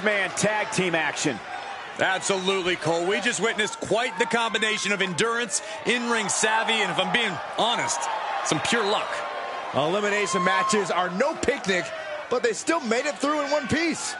Six-man tag team action. Absolutely, Cole. We just witnessed quite the combination of endurance, in-ring savvy, and if I'm being honest, some pure luck. Elimination matches are no picnic, but they still made it through in one piece.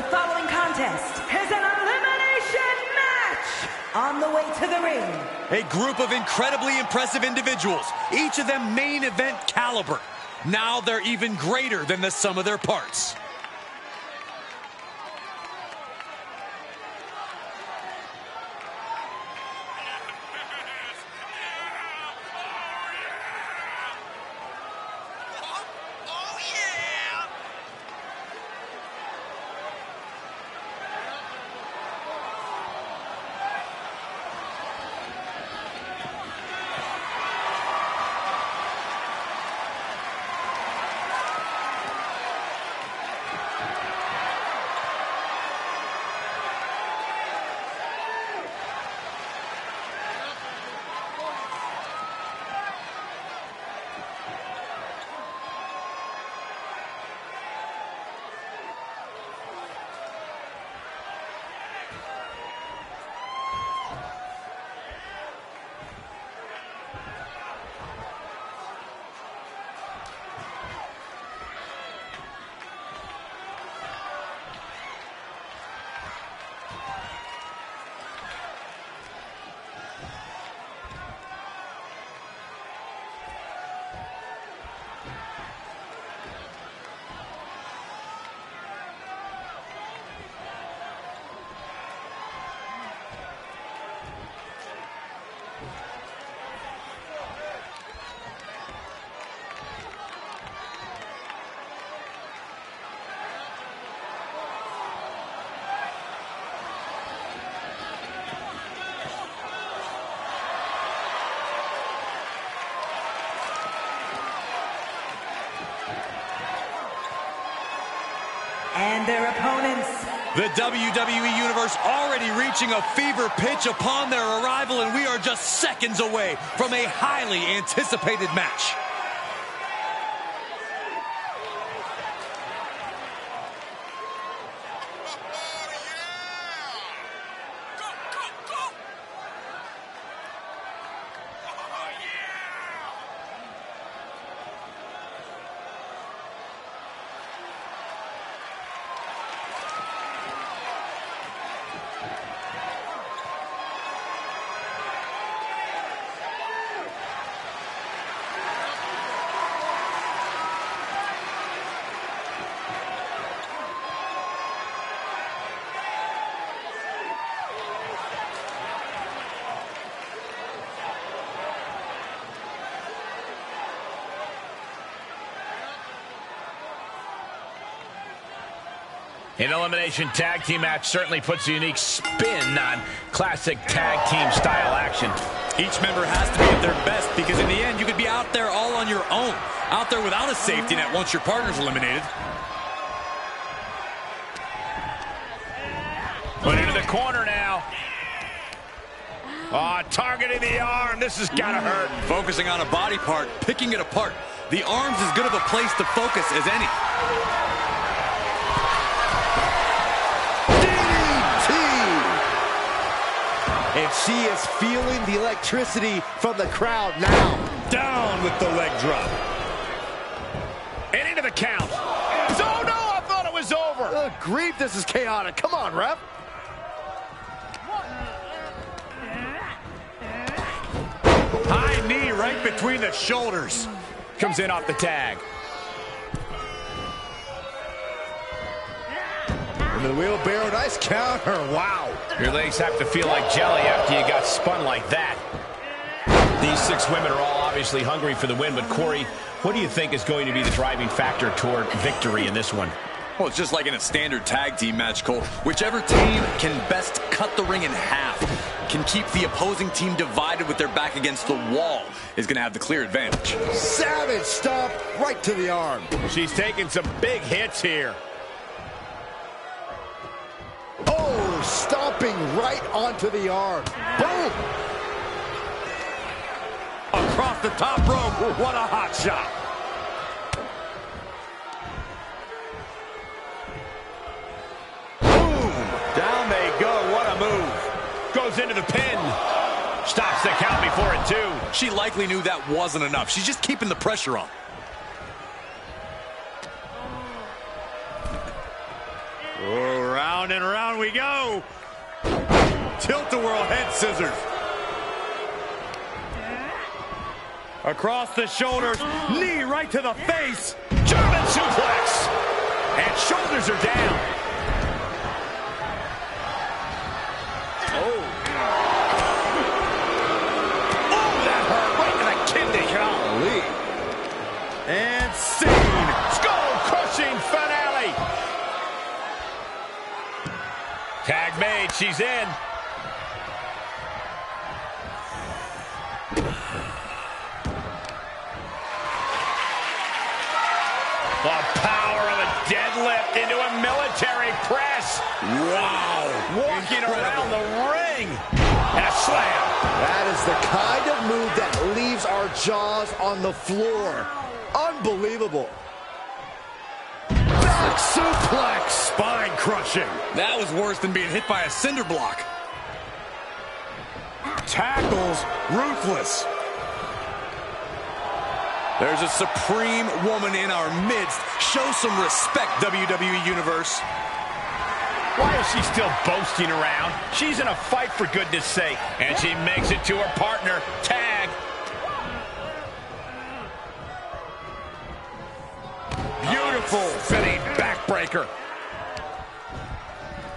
The following contest is an elimination match on the way to the ring. A group of incredibly impressive individuals, each of them main event caliber. Now they're even greater than the sum of their parts. And their opponents. The WWE Universe already reaching a fever pitch upon their arrival, and we are just seconds away from a highly anticipated match. An elimination tag team match certainly puts a unique spin on classic tag team style action. Each member has to be at their best because in the end, you could be out there all on your own. Out there without a safety net once your partner's eliminated. Put into the corner now. Oh, targeting the arm. This has got to hurt. Focusing on a body part, picking it apart. The arm's as good of a place to focus as any. And she is feeling the electricity from the crowd now. Down with the leg drop. And into the count. Oh, no, I thought it was over. Good grief, this is chaotic. Come on, ref. High knee right between the shoulders. Comes in off the tag. Into the wheelbarrow, nice counter. Wow. Your legs have to feel like jelly after you got spun like that. These six women are all obviously hungry for the win, but Corey, what do you think is going to be the driving factor toward victory in this one? Well, it's just like in a standard tag team match, Cole. Whichever team can best cut the ring in half, can keep the opposing team divided with their back against the wall, is going to have the clear advantage. Savage stomp right to the arm. She's taking some big hits here. Right onto the arm. Boom. Across the top rope. What a hot shot. Boom! Down they go. What a move. Goes into the pin. Stops the count before it, too. She likely knew that wasn't enough. She's just keeping the pressure on. Oh, round and round we go. Tilt-a-whirl head scissors. Across the shoulders, knee right to the face. German suplex. And shoulders are down. Oh. Oh, that hurt right to the kidney. Golly. And Made. She's in. The power of a deadlift into a military press. Wow. Walking around the ring. And a slam. That is the kind of move that leaves our jaws on the floor. Unbelievable. Back suplex. Spine crushing. That was worse than being hit by a cinder block. Tackles ruthless. There's a supreme woman in our midst. Show some respect, WWE Universe. Why is she still boasting around? She's in a fight, for goodness sake. And she makes it to her partner. Tag. Beautiful fitting backbreaker.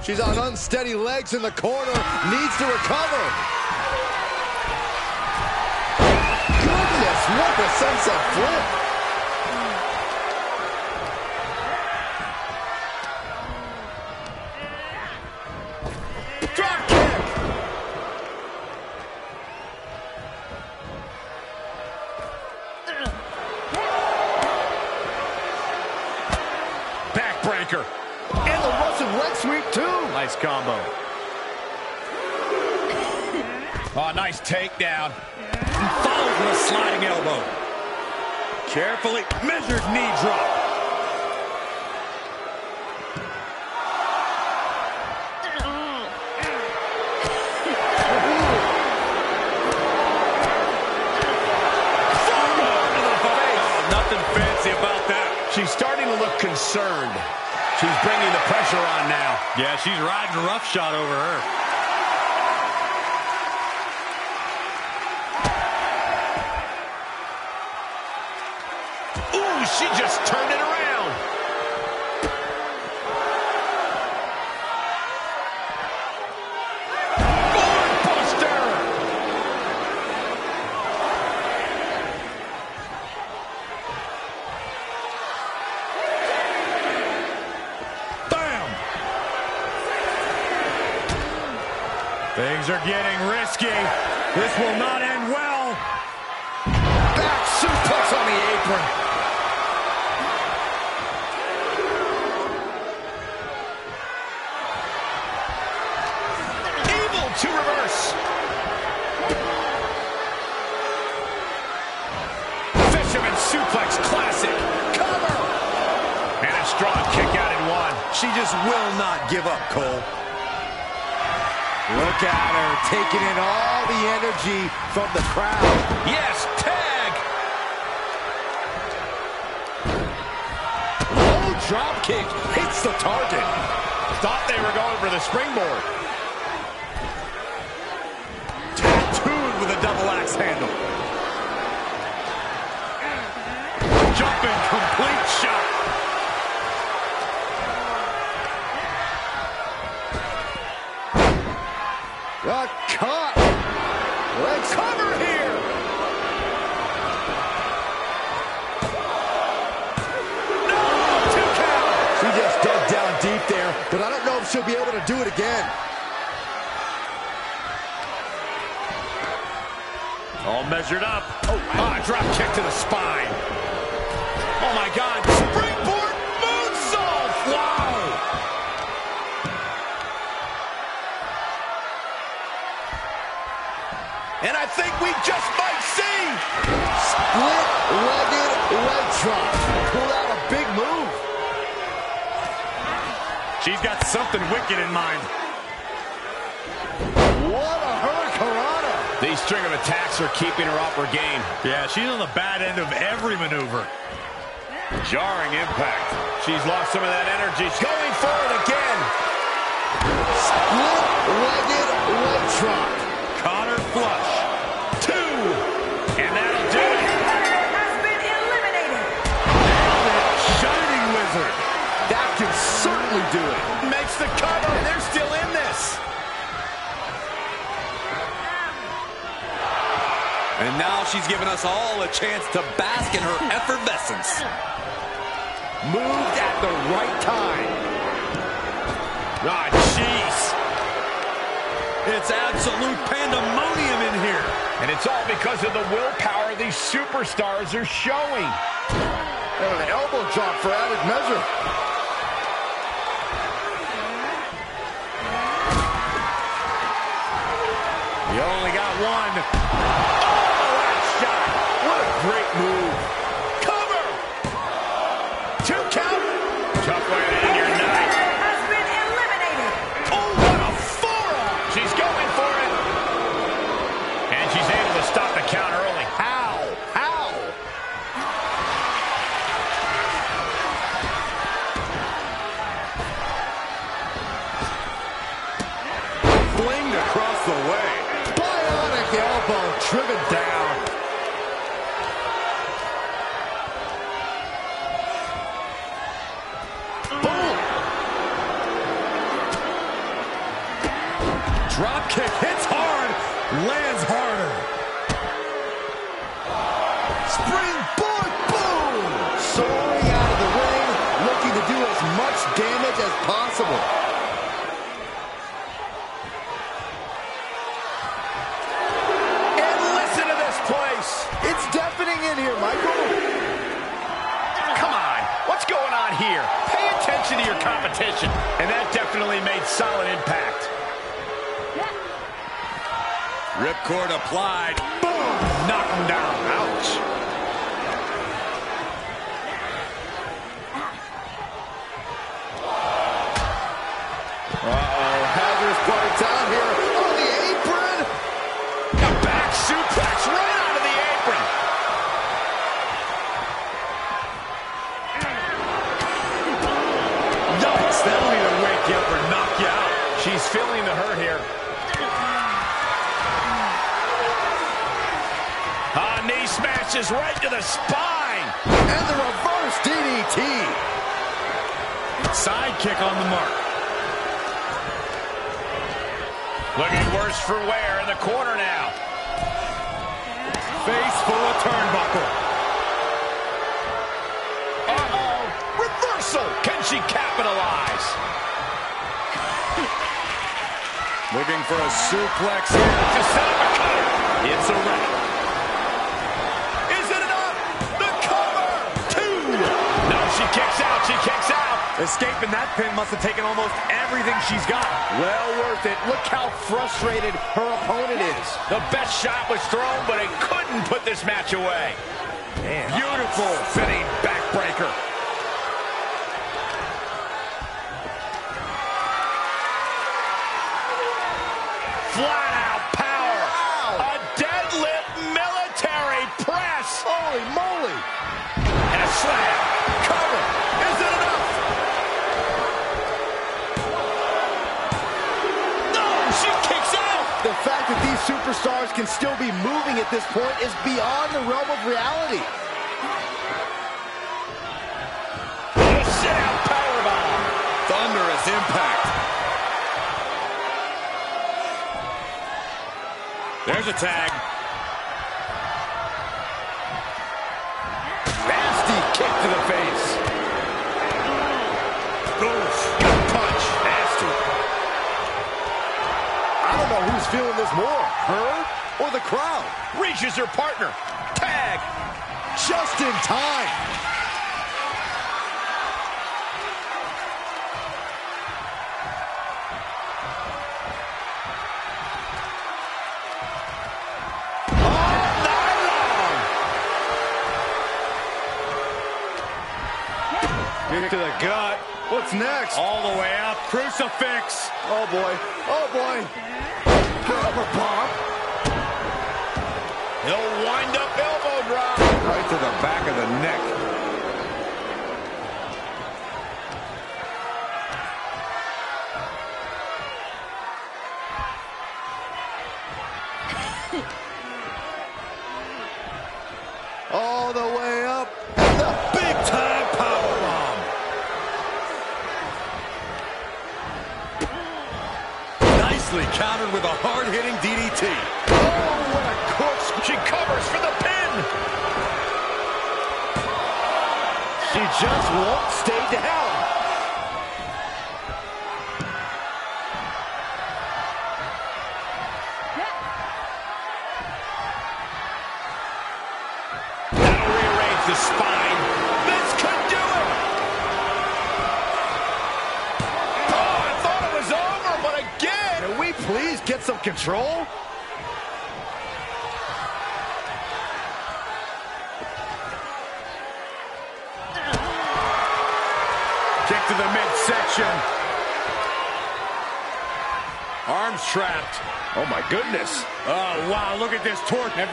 She's on unsteady legs in the corner. Needs to recover. Goodness, what a sunset flip. Combo. Oh, nice takedown. Followed with a sliding elbow. Carefully measured knee drop. Nothing fancy about that. She's starting to look concerned. She's bringing the pressure on now. Yeah, she's riding roughshod over her. Ooh, she just turned it around. Buster! Bam! Things are getting risky. This will not end well. Back suplex on the apron. Evil to reverse. Fisherman suplex classic. Cover. And a strong kick out in one. She just will not give up, Cole. Look at her taking in all the energy from the crowd. Yes, tag. Low drop kick hits the target. Thought they were going for the springboard. Tattooed with a double axe handle. She'll be able to do it again. All measured up. Oh, ah, drop kick to the spine. Oh my God! Springboard moonsault! Wow! And I think we just might see. Split-legged leg drop. Pulled out a big move. She's got something wicked in mind. What a hurricanrana. These string of attacks are keeping her off her game. Yeah, she's on the bad end of every maneuver. Jarring impact. She's lost some of that energy. She's going for it again. Split-legged leg drop. Connor flush. Certainly do it. Makes the cover, and they're still in this. And now she's given us all a chance to bask in her effervescence. Moved at the right time. Ah, jeez. It's absolute pandemonium in here. And it's all because of the willpower these superstars are showing. And an elbow drop for added measure. Only got one. Oh, that shot. What a great move. Ripcord applied. Boom! Knock him down. Ouch. Ah, knee smashes right to the spine. And the reverse DDT. Side kick on the mark. Looking worse for wear in the corner now. Face full of turnbuckle. Uh-oh. Reversal. Can she capitalize? Looking for a suplex here. To set up a cover. It's a wrap. Is it enough? The cover. Two. No, she kicks out. She kicks out. Escaping that pin must have taken almost everything she's got. Well worth it. Look how frustrated her opponent is. The best shot was thrown, but it couldn't put this match away. Beautiful fitting backbreaker. Can still be moving at this point is beyond the realm of reality. The sit-out powerbomb. Thunderous impact. There's a tag. Nasty kick to the face. Gut punch. Nasty. I don't know who's feeling this more, her or the crowd. Reaches her partner. Tag. Just in time. Kick to the gut. What's next? All the way up. Crucifix. Oh boy. Oh boy. To the back of the neck.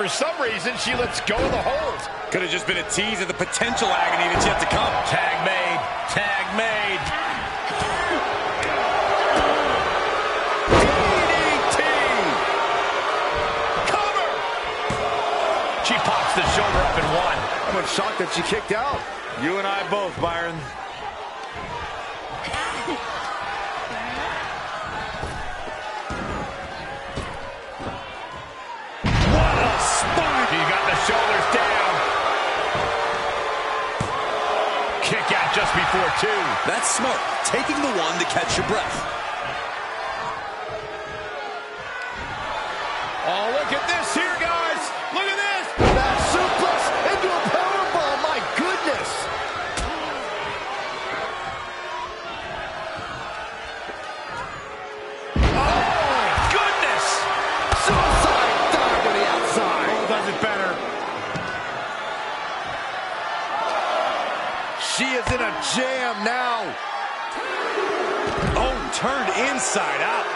For some reason, she lets go of the hold. Could have just been a tease of the potential agony that's yet to come. Tag made. Tag made. DDT. Cover. She pops the shoulder up in one. I'm shocked that she kicked out. You and I both, Byron. Before. That's smart. Taking the one to catch your breath. Jam now. Oh, turned inside out.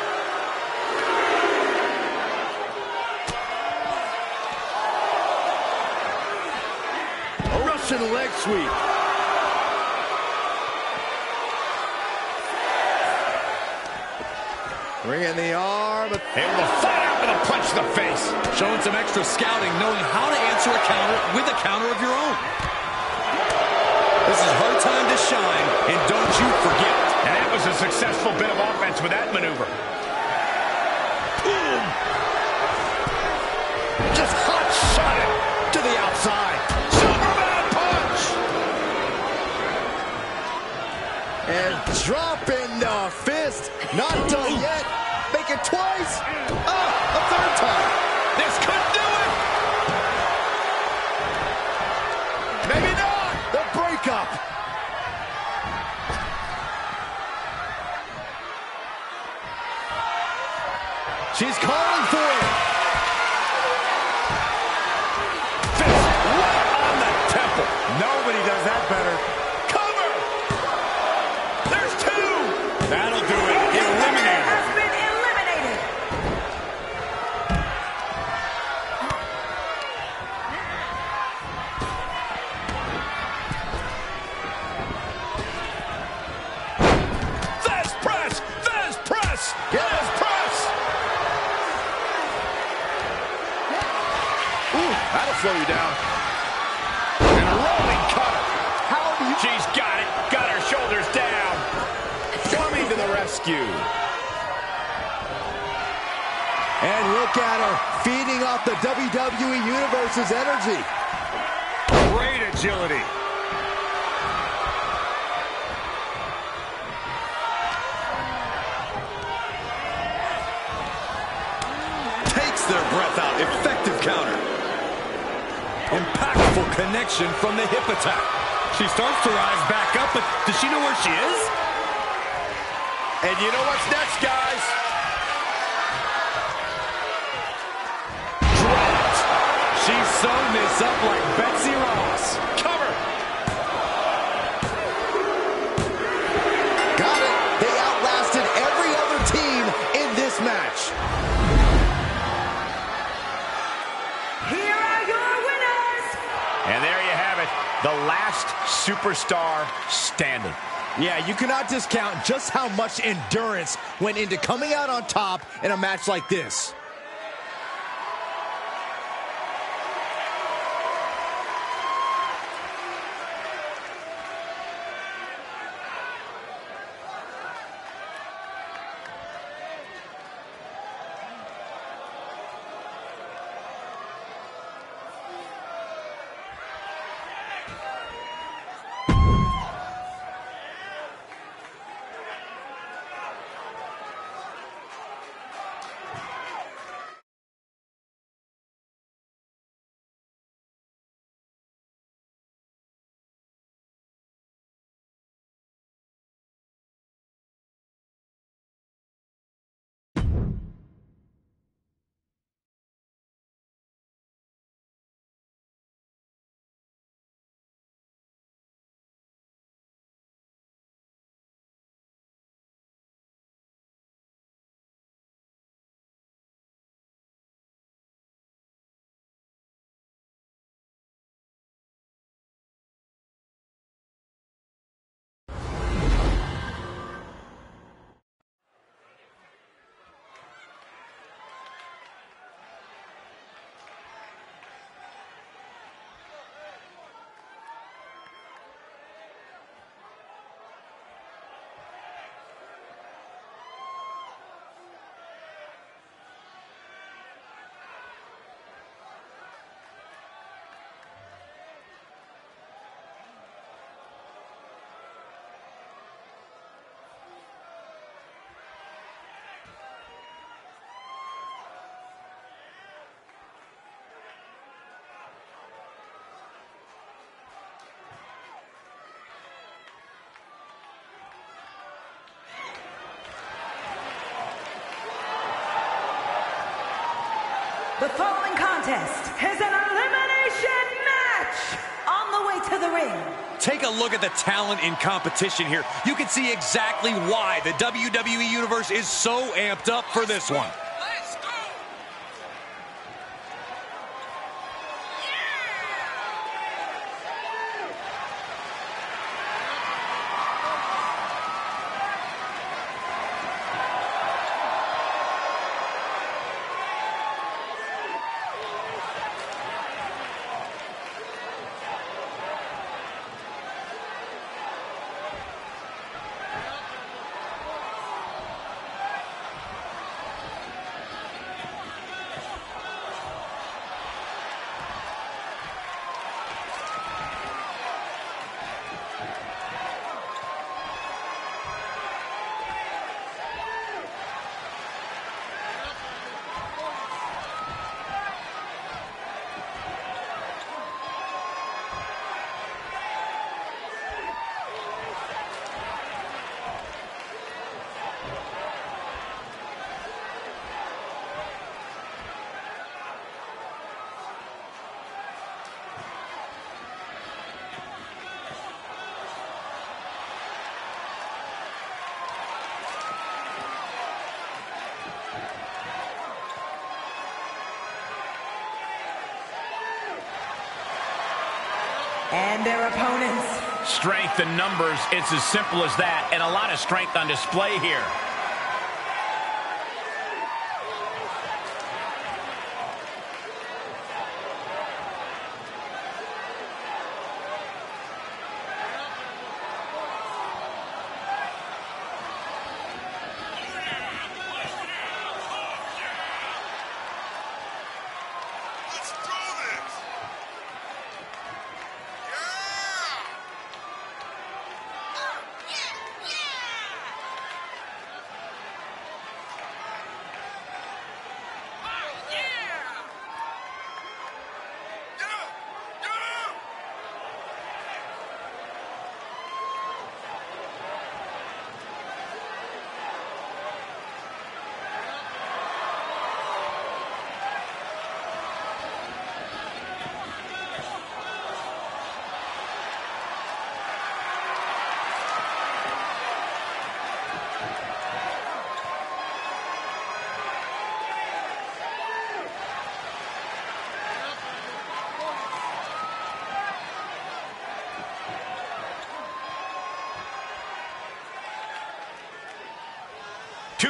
A Russian leg sweep. Bringing the arm. Able to fight out with a punch to the face. Showing some extra scouting, knowing how to answer a counter with a counter of your own. This is her time to shine, and don't you forget. And that was a successful bit of offense with that maneuver. Just hot shot it to the outside. Superman punch. And dropping the fist. Not done yet. Make it twice. Universe's energy. Great agility. Takes their breath out. Effective counter. Impactful connection from the hip attack. She starts to rise back up, but does she know where she is? And you know what's next, guys? Sewn this up like Betsy Ross. Cover. Got it. They outlasted every other team in this match. Here are your winners. And there you have it. The last superstar standing. Yeah, you cannot discount just how much endurance went into coming out on top in a match like this. The following contest is an elimination match on the way to the ring. Take a look at the talent in competition here. You can see exactly why the WWE Universe is so amped up for this one. And their opponents. Strength in numbers, it's as simple as that, and a lot of strength on display here.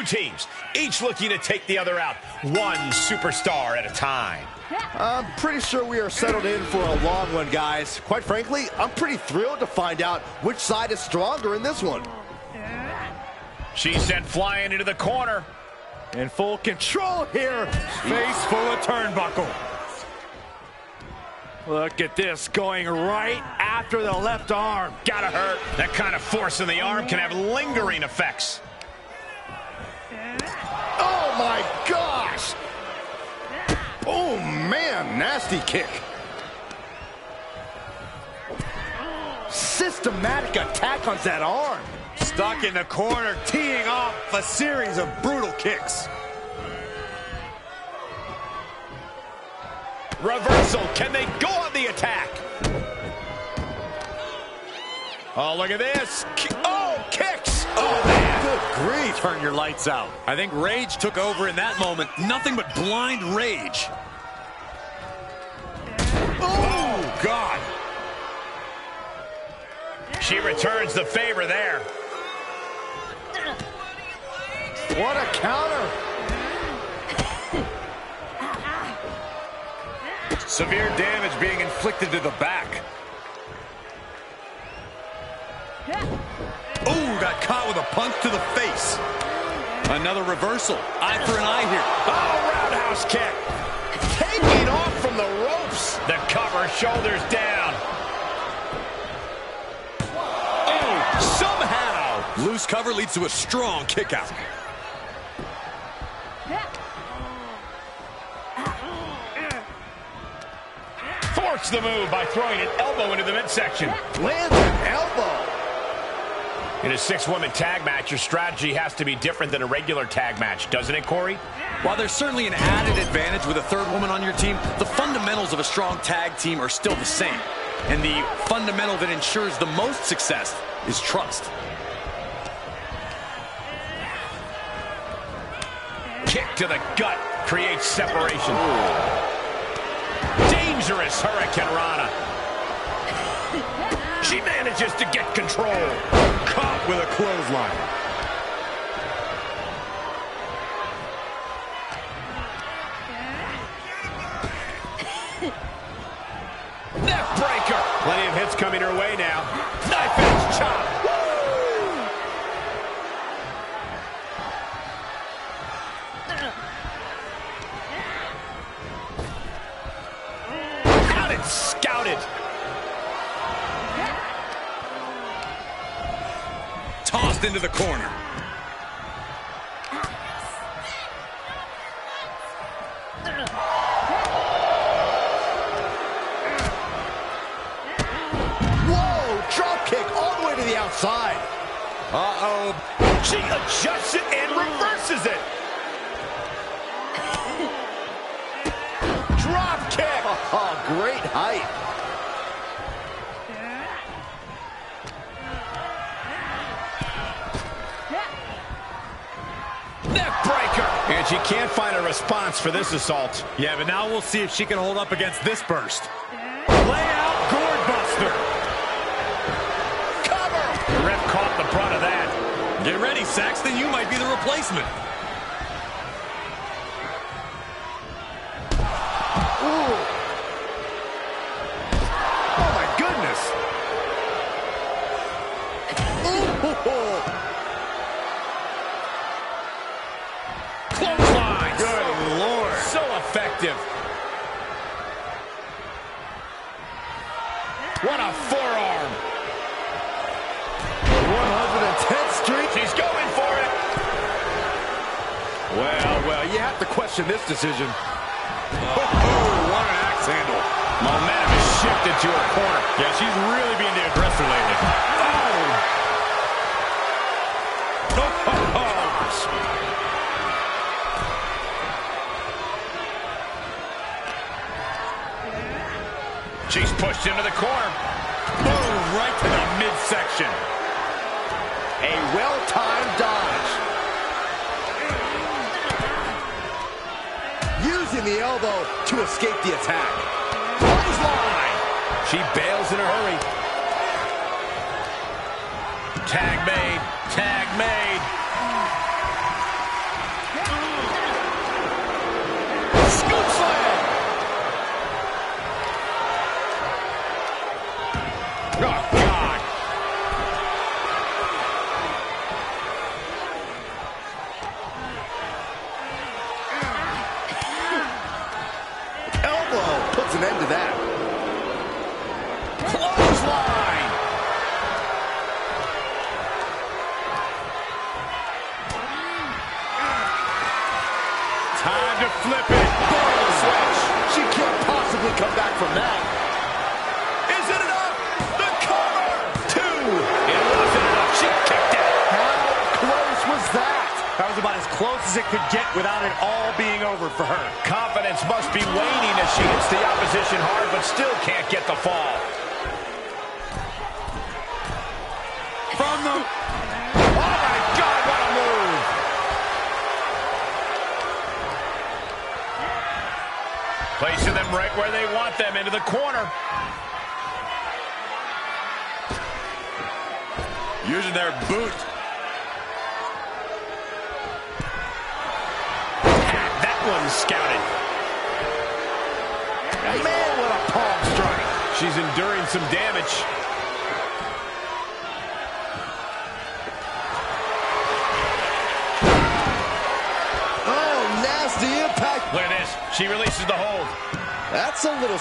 Teams, each looking to take the other out, one superstar at a time. I'm pretty sure we are settled in for a long one, guys. Quite frankly, I'm pretty thrilled to find out which side is stronger in this one. She's sent flying into the corner. In full control here. Face full of turnbuckle. Look at this, going right after the left arm. Gotta hurt. That kind of force in the arm can have lingering effects. Nasty kick. Systematic attack on that arm. Stuck in the corner, teeing off a series of brutal kicks. Reversal. Can they go on the attack? Oh, look at this. Oh, kicks. Oh, man. Good grief. Turn your lights out. I think rage took over in that moment. Nothing but blind rage. God. She returns the favor there. What a counter. Severe damage being inflicted to the back. Ooh, got caught with a punch to the face. Another reversal. Eye for an eye here. Oh, roundhouse kick. Cover, shoulders down. Oh, somehow. Loose cover leads to a strong kick out. Force the move by throwing an elbow into the midsection. Lands an elbow. In a six-woman tag match, your strategy has to be different than a regular tag match, doesn't it, Corey? While there's certainly an added advantage with a third woman on your team, the fundamentals of a strong tag team are still the same. And the fundamental that ensures the most success is trust. Kick to the gut creates separation. Dangerous Hurricanrana. She manages to get control. Caught with a clothesline. Neck breaker. Plenty of hits coming her way now. Knife edge chop. Into the corner. Whoa, drop kick all the way to the outside. Uh-oh. She adjusts it and reverses it. Drop kick. Oh, great height. Neck breaker. And she can't find a response for this assault. Yeah, but now we'll see if she can hold up against this burst. Lay out gourd buster. Cover. The ref caught the brunt of that. Get ready, Saxton. You might be the replacement. Oh, my goodness. Question this decision. Oh, what an axe handle. Momentum has shifted to her corner. Yeah, she's really being the aggressor lately. Oh, oh, oh. She's pushed into the corner. Boom, right to the midsection. A well-timed dodge. Using the elbow to escape the attack. Clothesline. She bails in a hurry. Tag made. Tag made. Scoop slam. Oh, God.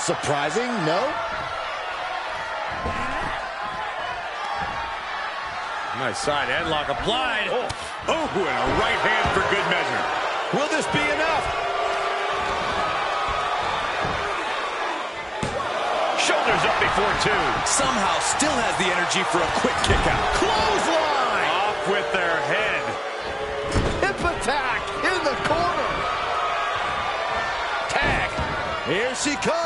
Surprising, no? Nice side headlock applied. Oh, oh and a right hand for good measure. Will this be enough? Shoulders up before two. Somehow still has the energy for a quick kick out. Clothesline. off with their head. Hip attack in the corner. Tag. Here she comes.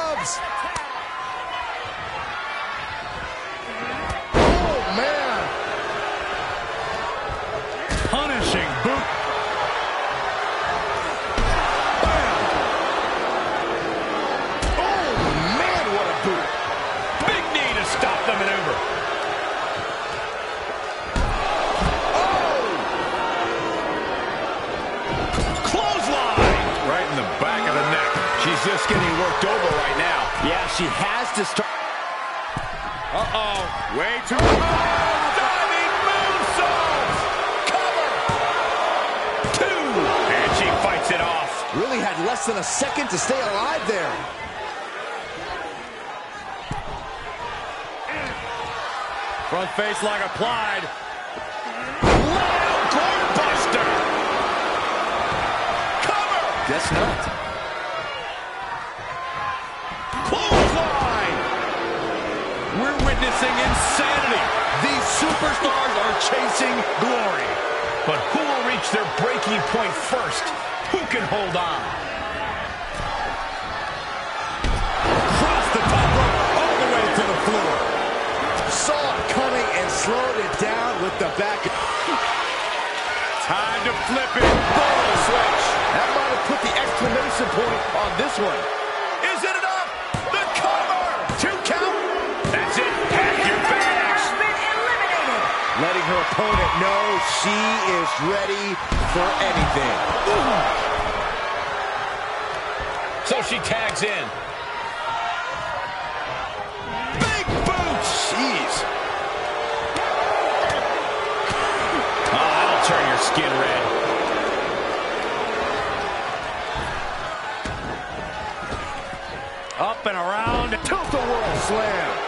She has to start. Uh-oh. Way too Diving moonsault. Cover. Two. And she fights it off. Really had less than a second to stay alive there. Front face lock applied. Wild buster. Cover. Guess not. We're insanity. These superstars are chasing glory. But who will reach their breaking point first? Who can hold on? Cross the top rope all the way to the floor. Saw it coming and slowed it down with the back. Time to flip it. Ball switch. That might have put the exclamation point on this one. Her opponent know she is ready for anything. So she tags in. Big boots. Jeez. Oh, that'll turn your skin red. Up and around. Tilt-a-whirl slam.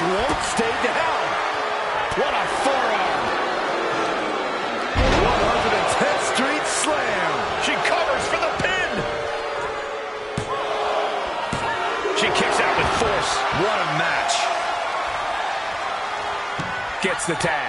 Won't stay down. What a forearm. 110th Street Slam. She covers for the pin. She kicks out with force. What a match. Gets the tag.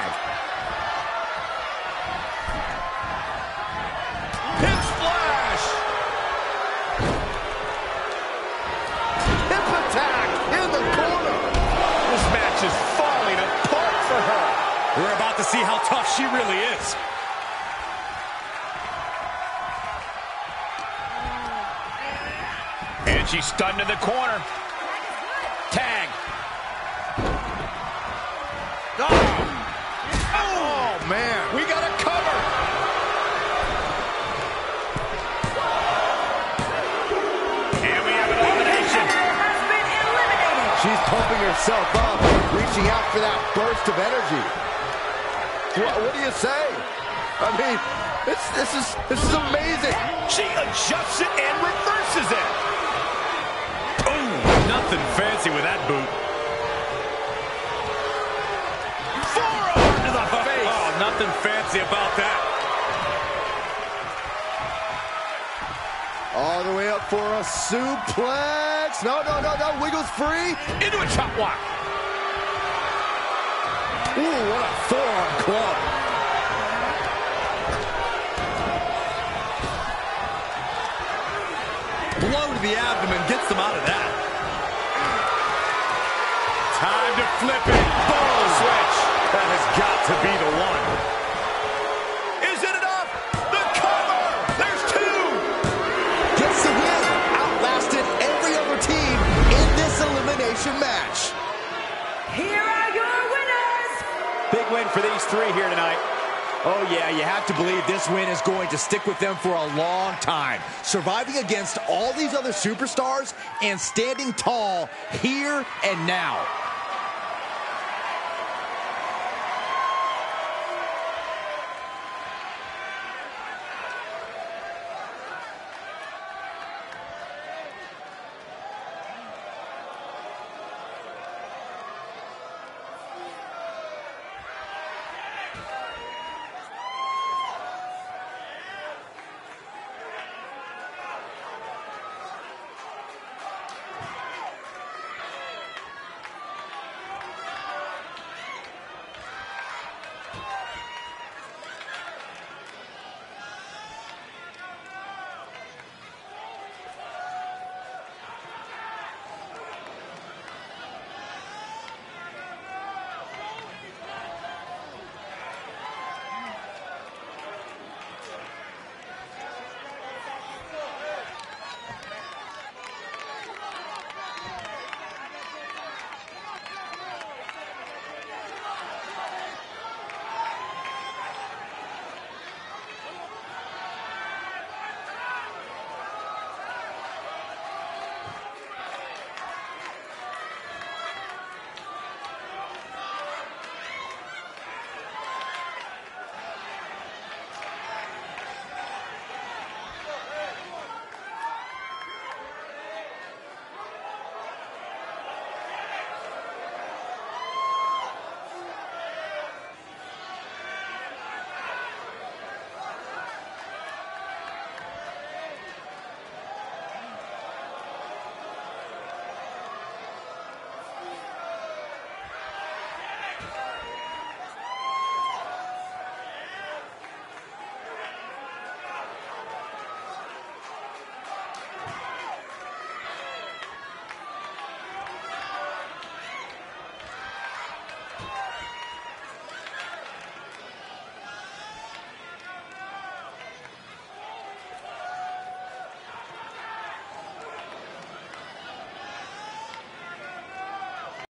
She's stunned in the corner. Tag. Oh, oh man. We got a cover. And we have an elimination. Has been eliminated. She's pumping herself up, reaching out for that burst of energy. What, what do you say? I mean, this, this is this is amazing. She adjusts it and reverses it. Ooh, nothing fancy with that boot. Forearm to the oh, face. Oh, nothing fancy about that. All the way up for a suplex. No, no, no, no. Wiggles free. Into a chop block. Ooh, what a forearm club. Blow to the abdomen gets them out of that. Time to flip it. Ball switch. That has got to be the one. Is it enough? The cover. There's two. Gets the win. Outlasted every other team in this elimination match. Here are your winners. Big win for these three here tonight. Oh, yeah, you have to believe this win is going to stick with them for a long time. Surviving against all these other superstars and standing tall here and now.